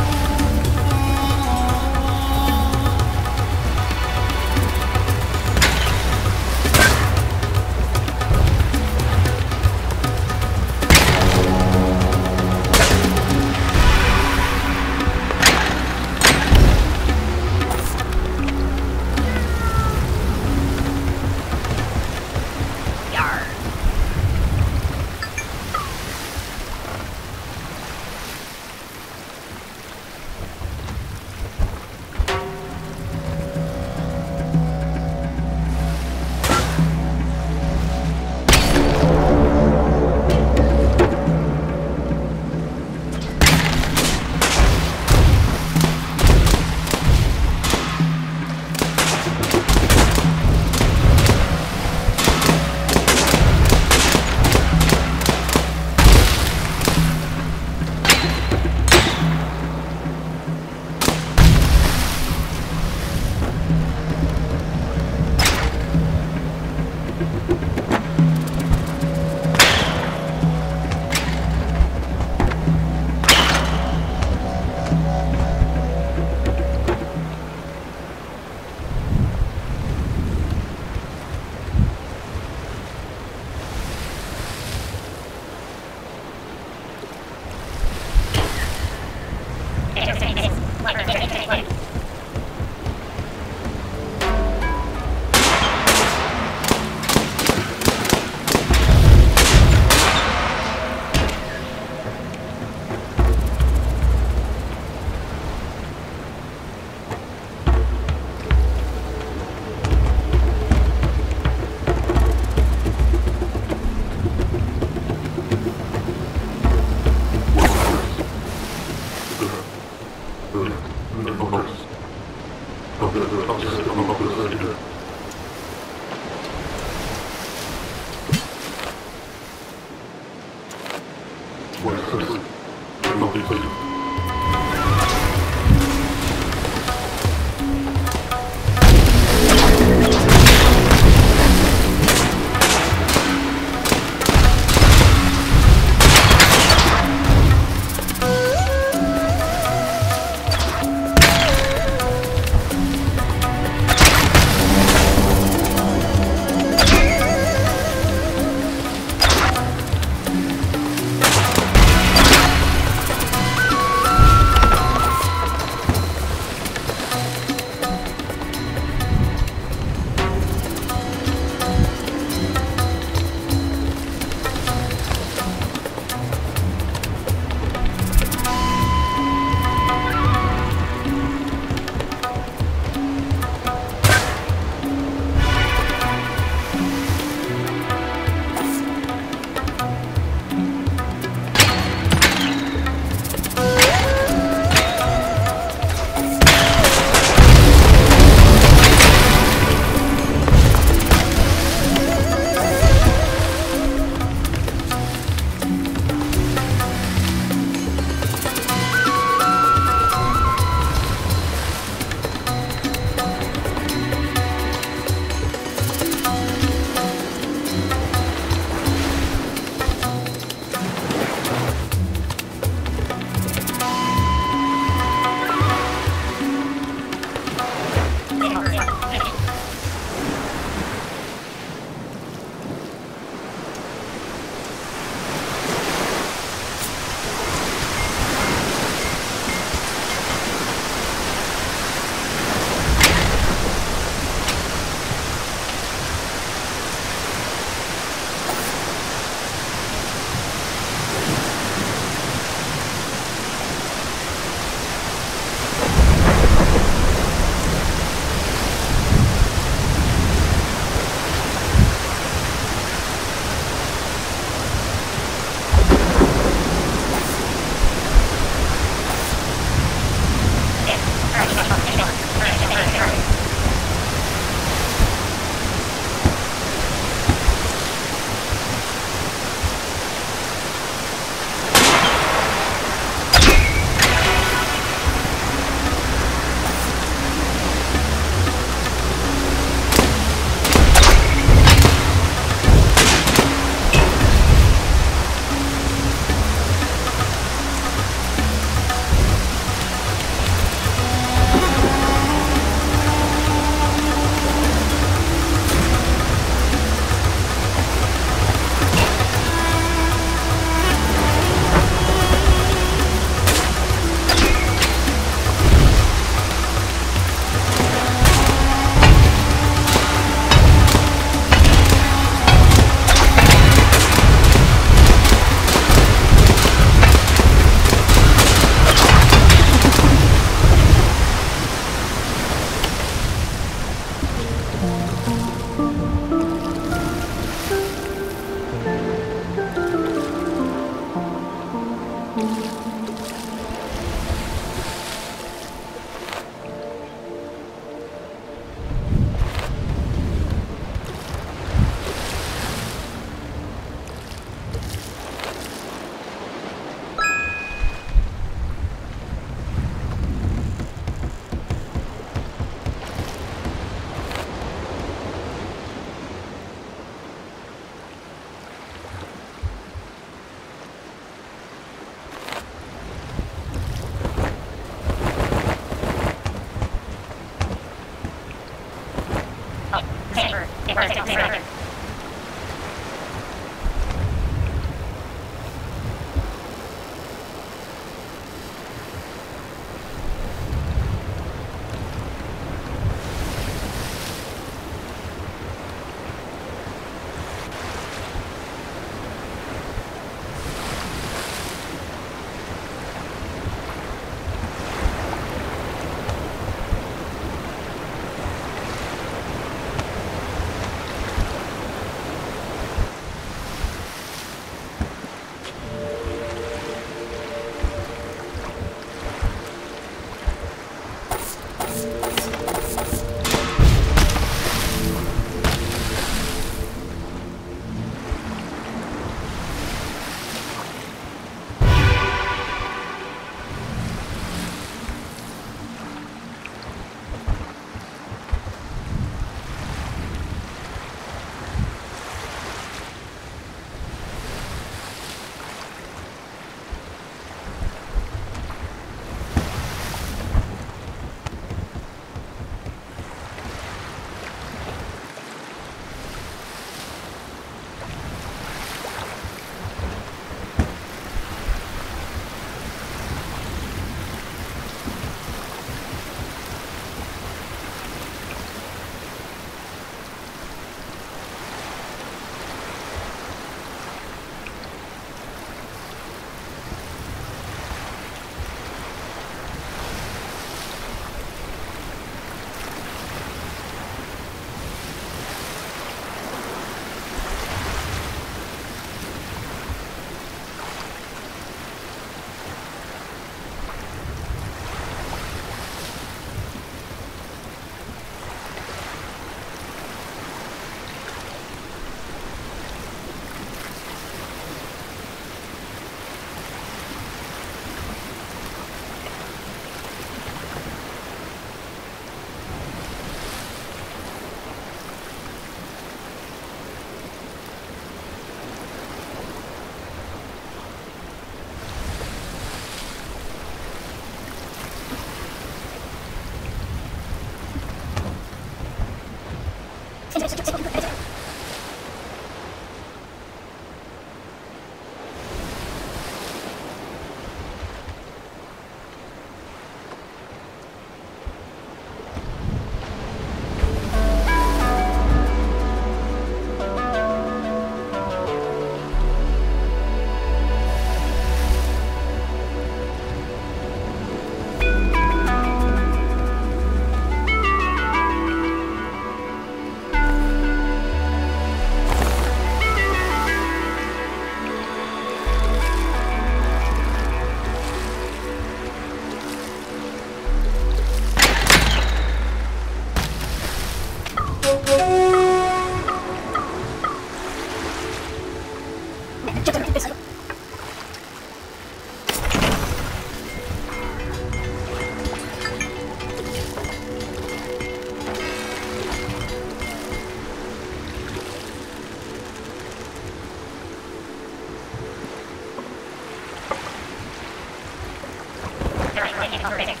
correct.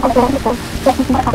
kebetulan itu lebih sempat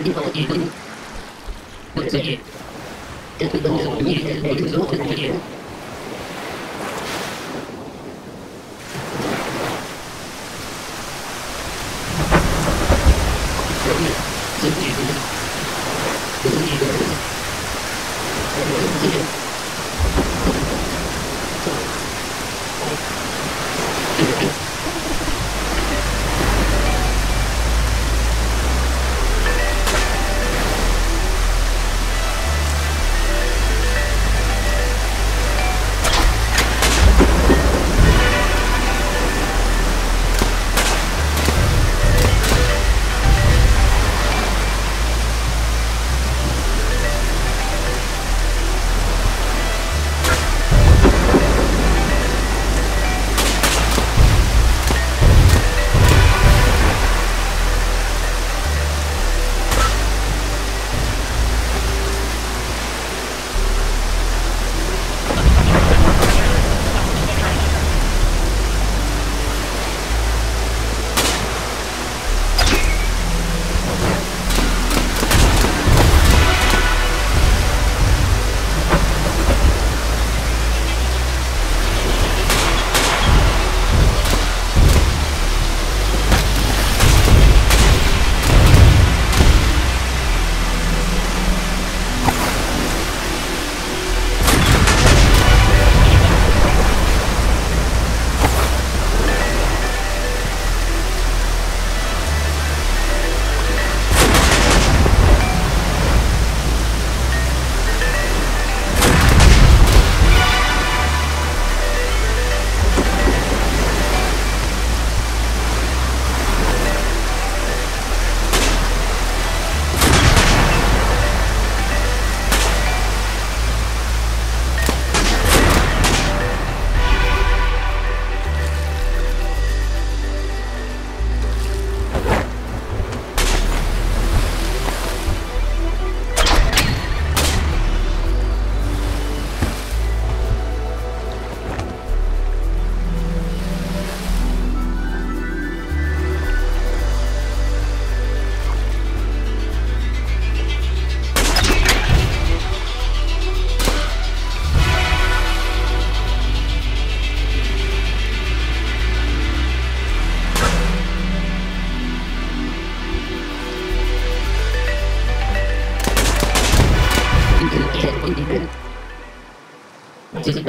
いいこと。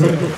なるほど。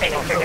pero...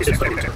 It's a perimeter.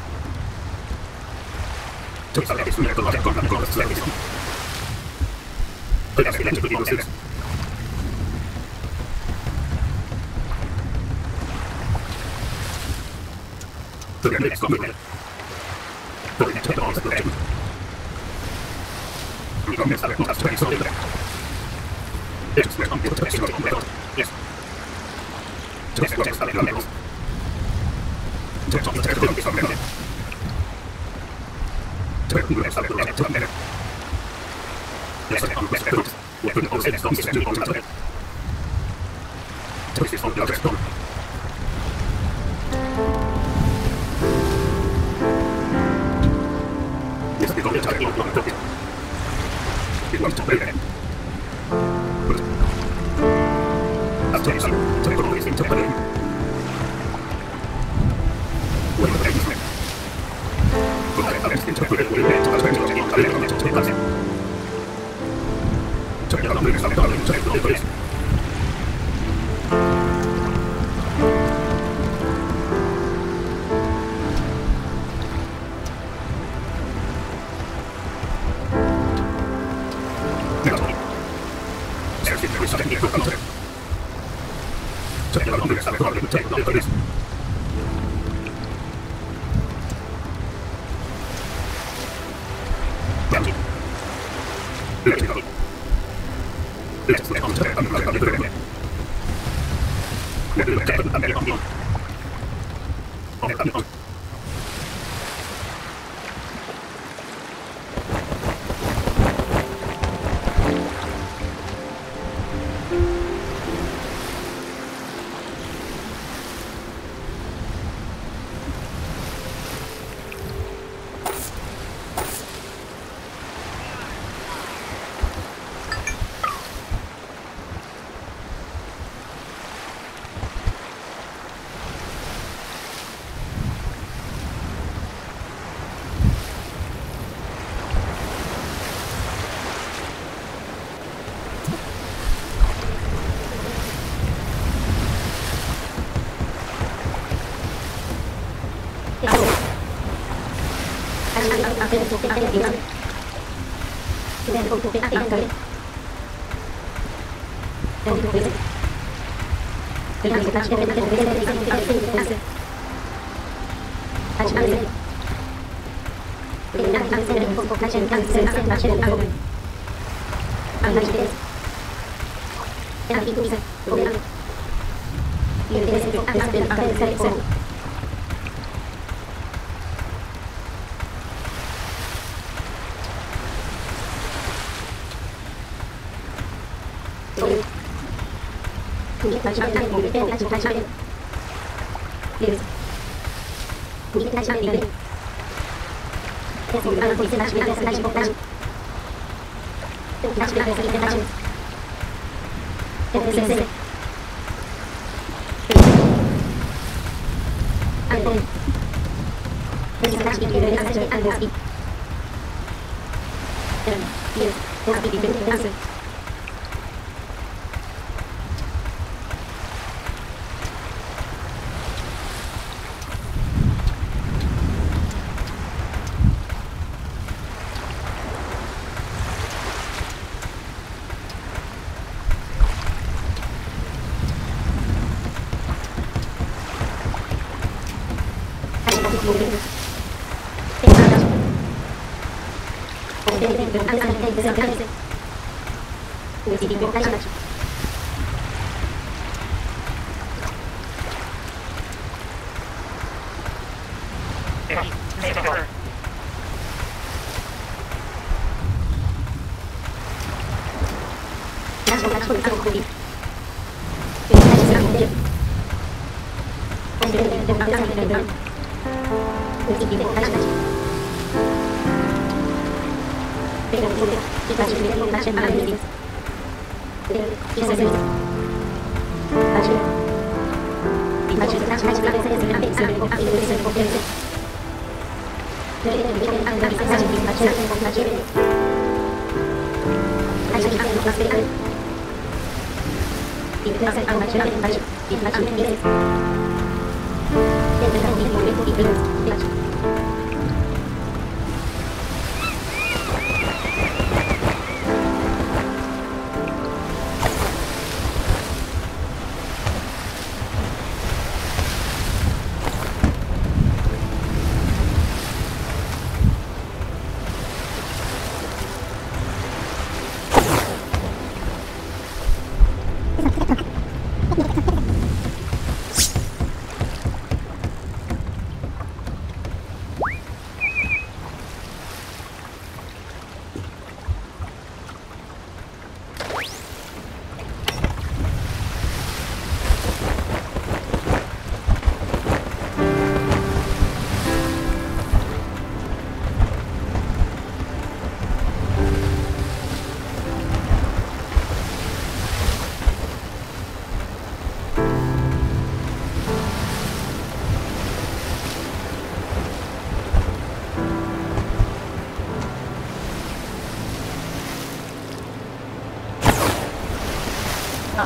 Argentina.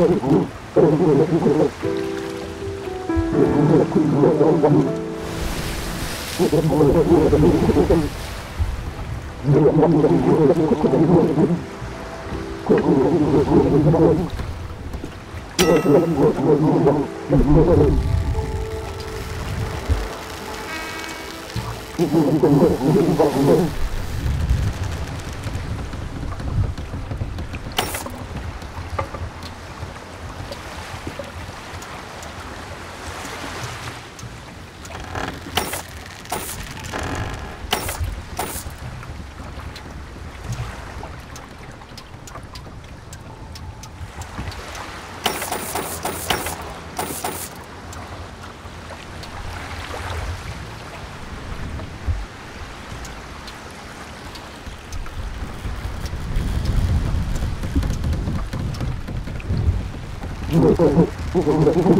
Thank you. Oh,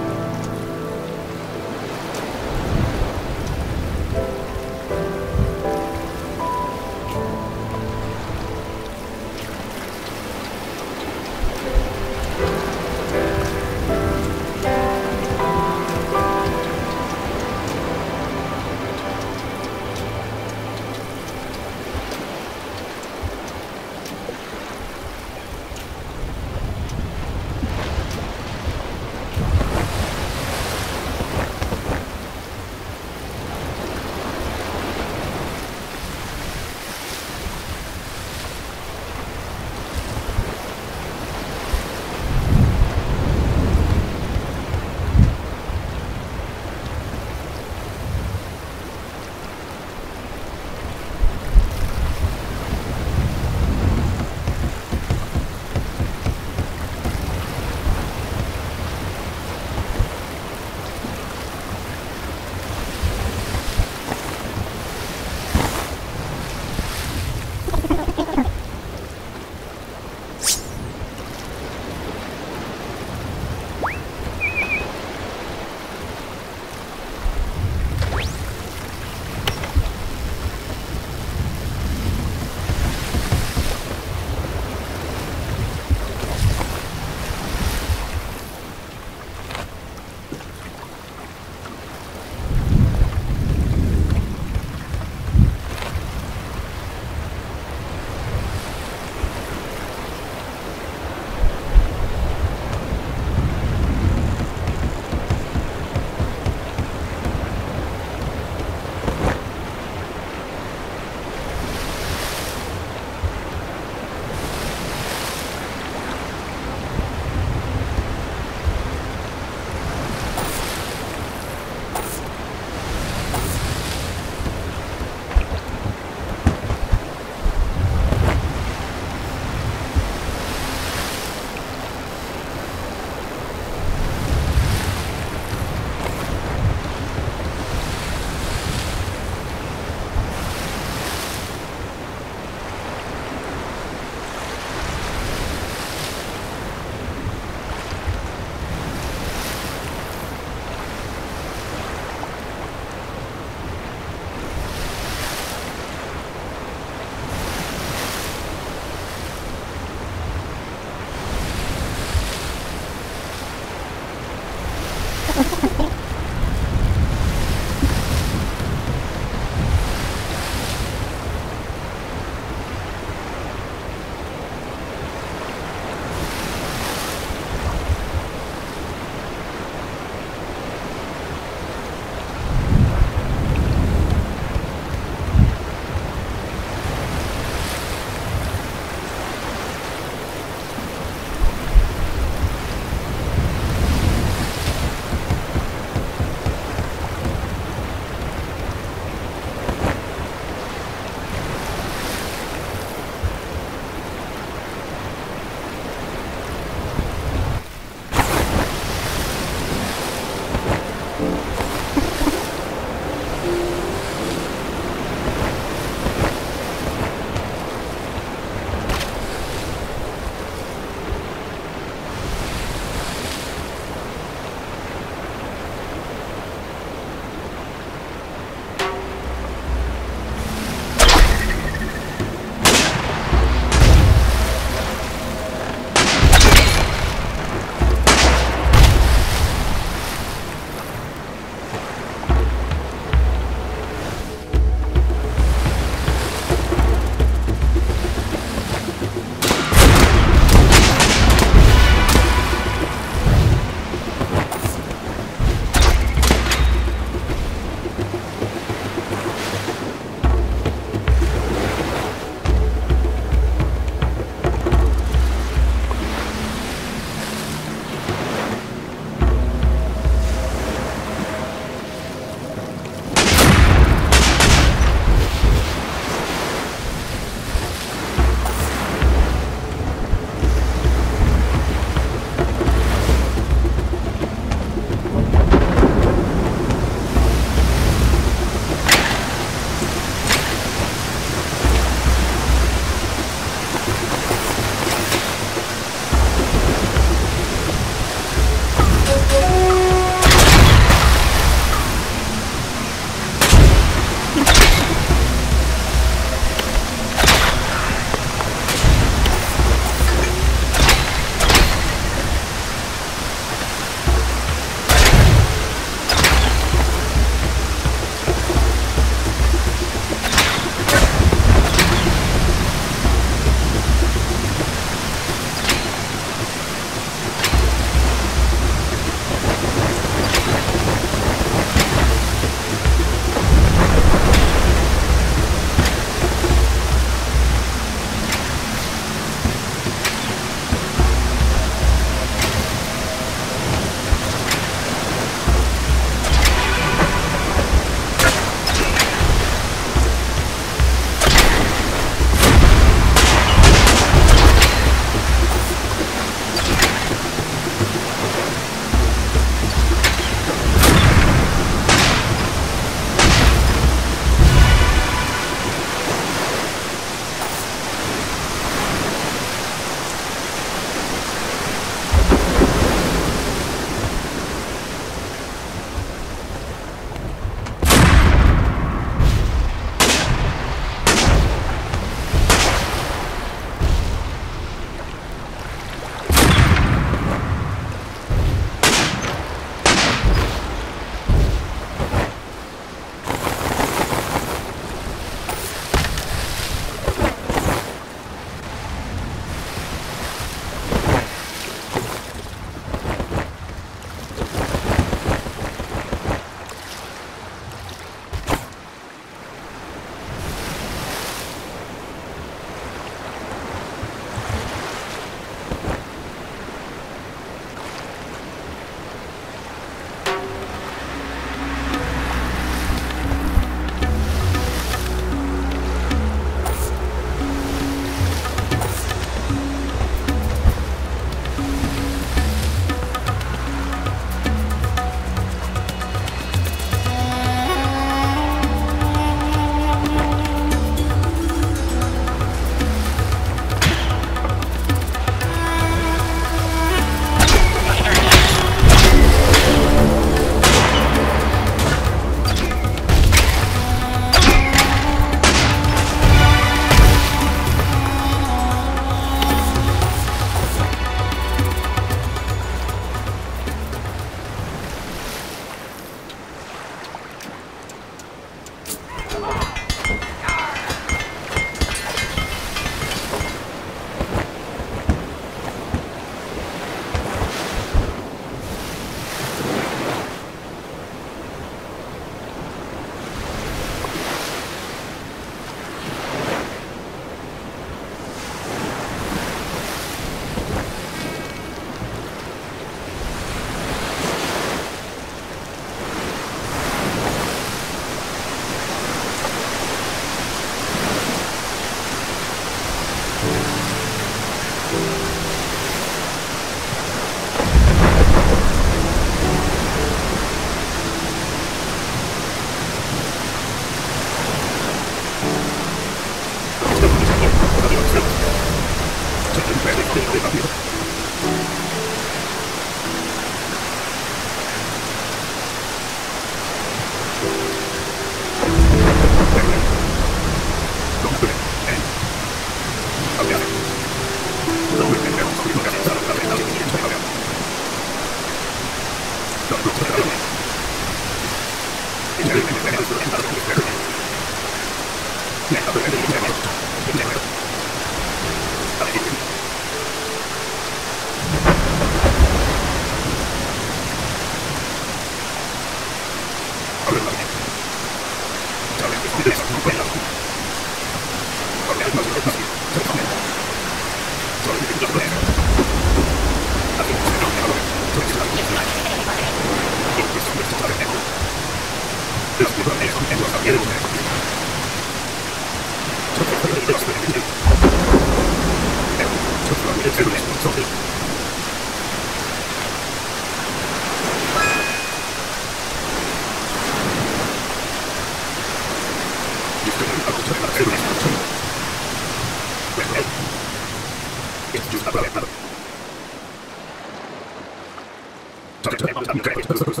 Tschüss. [laughs]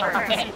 first.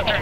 Okay. [laughs]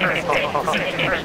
Oh,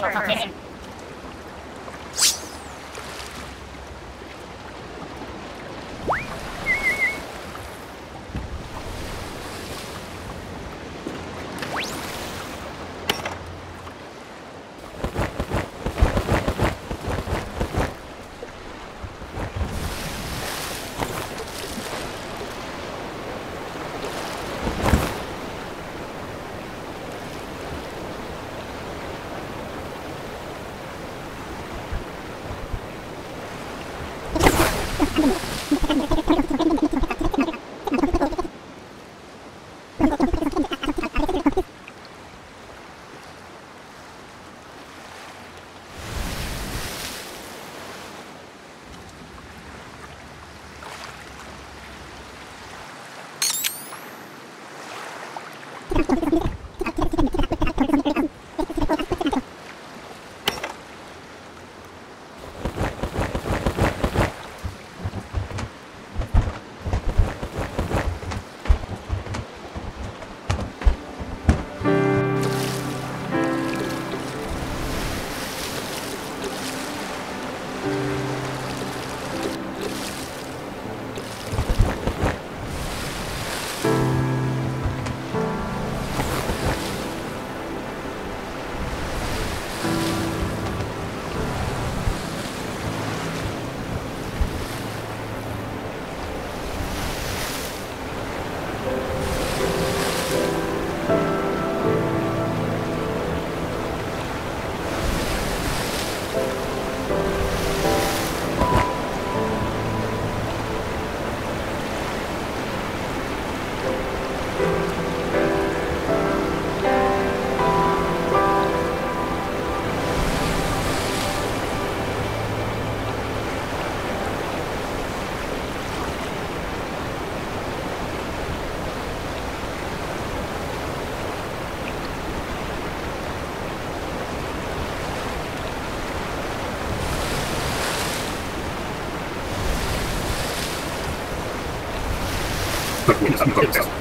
first. Thanks.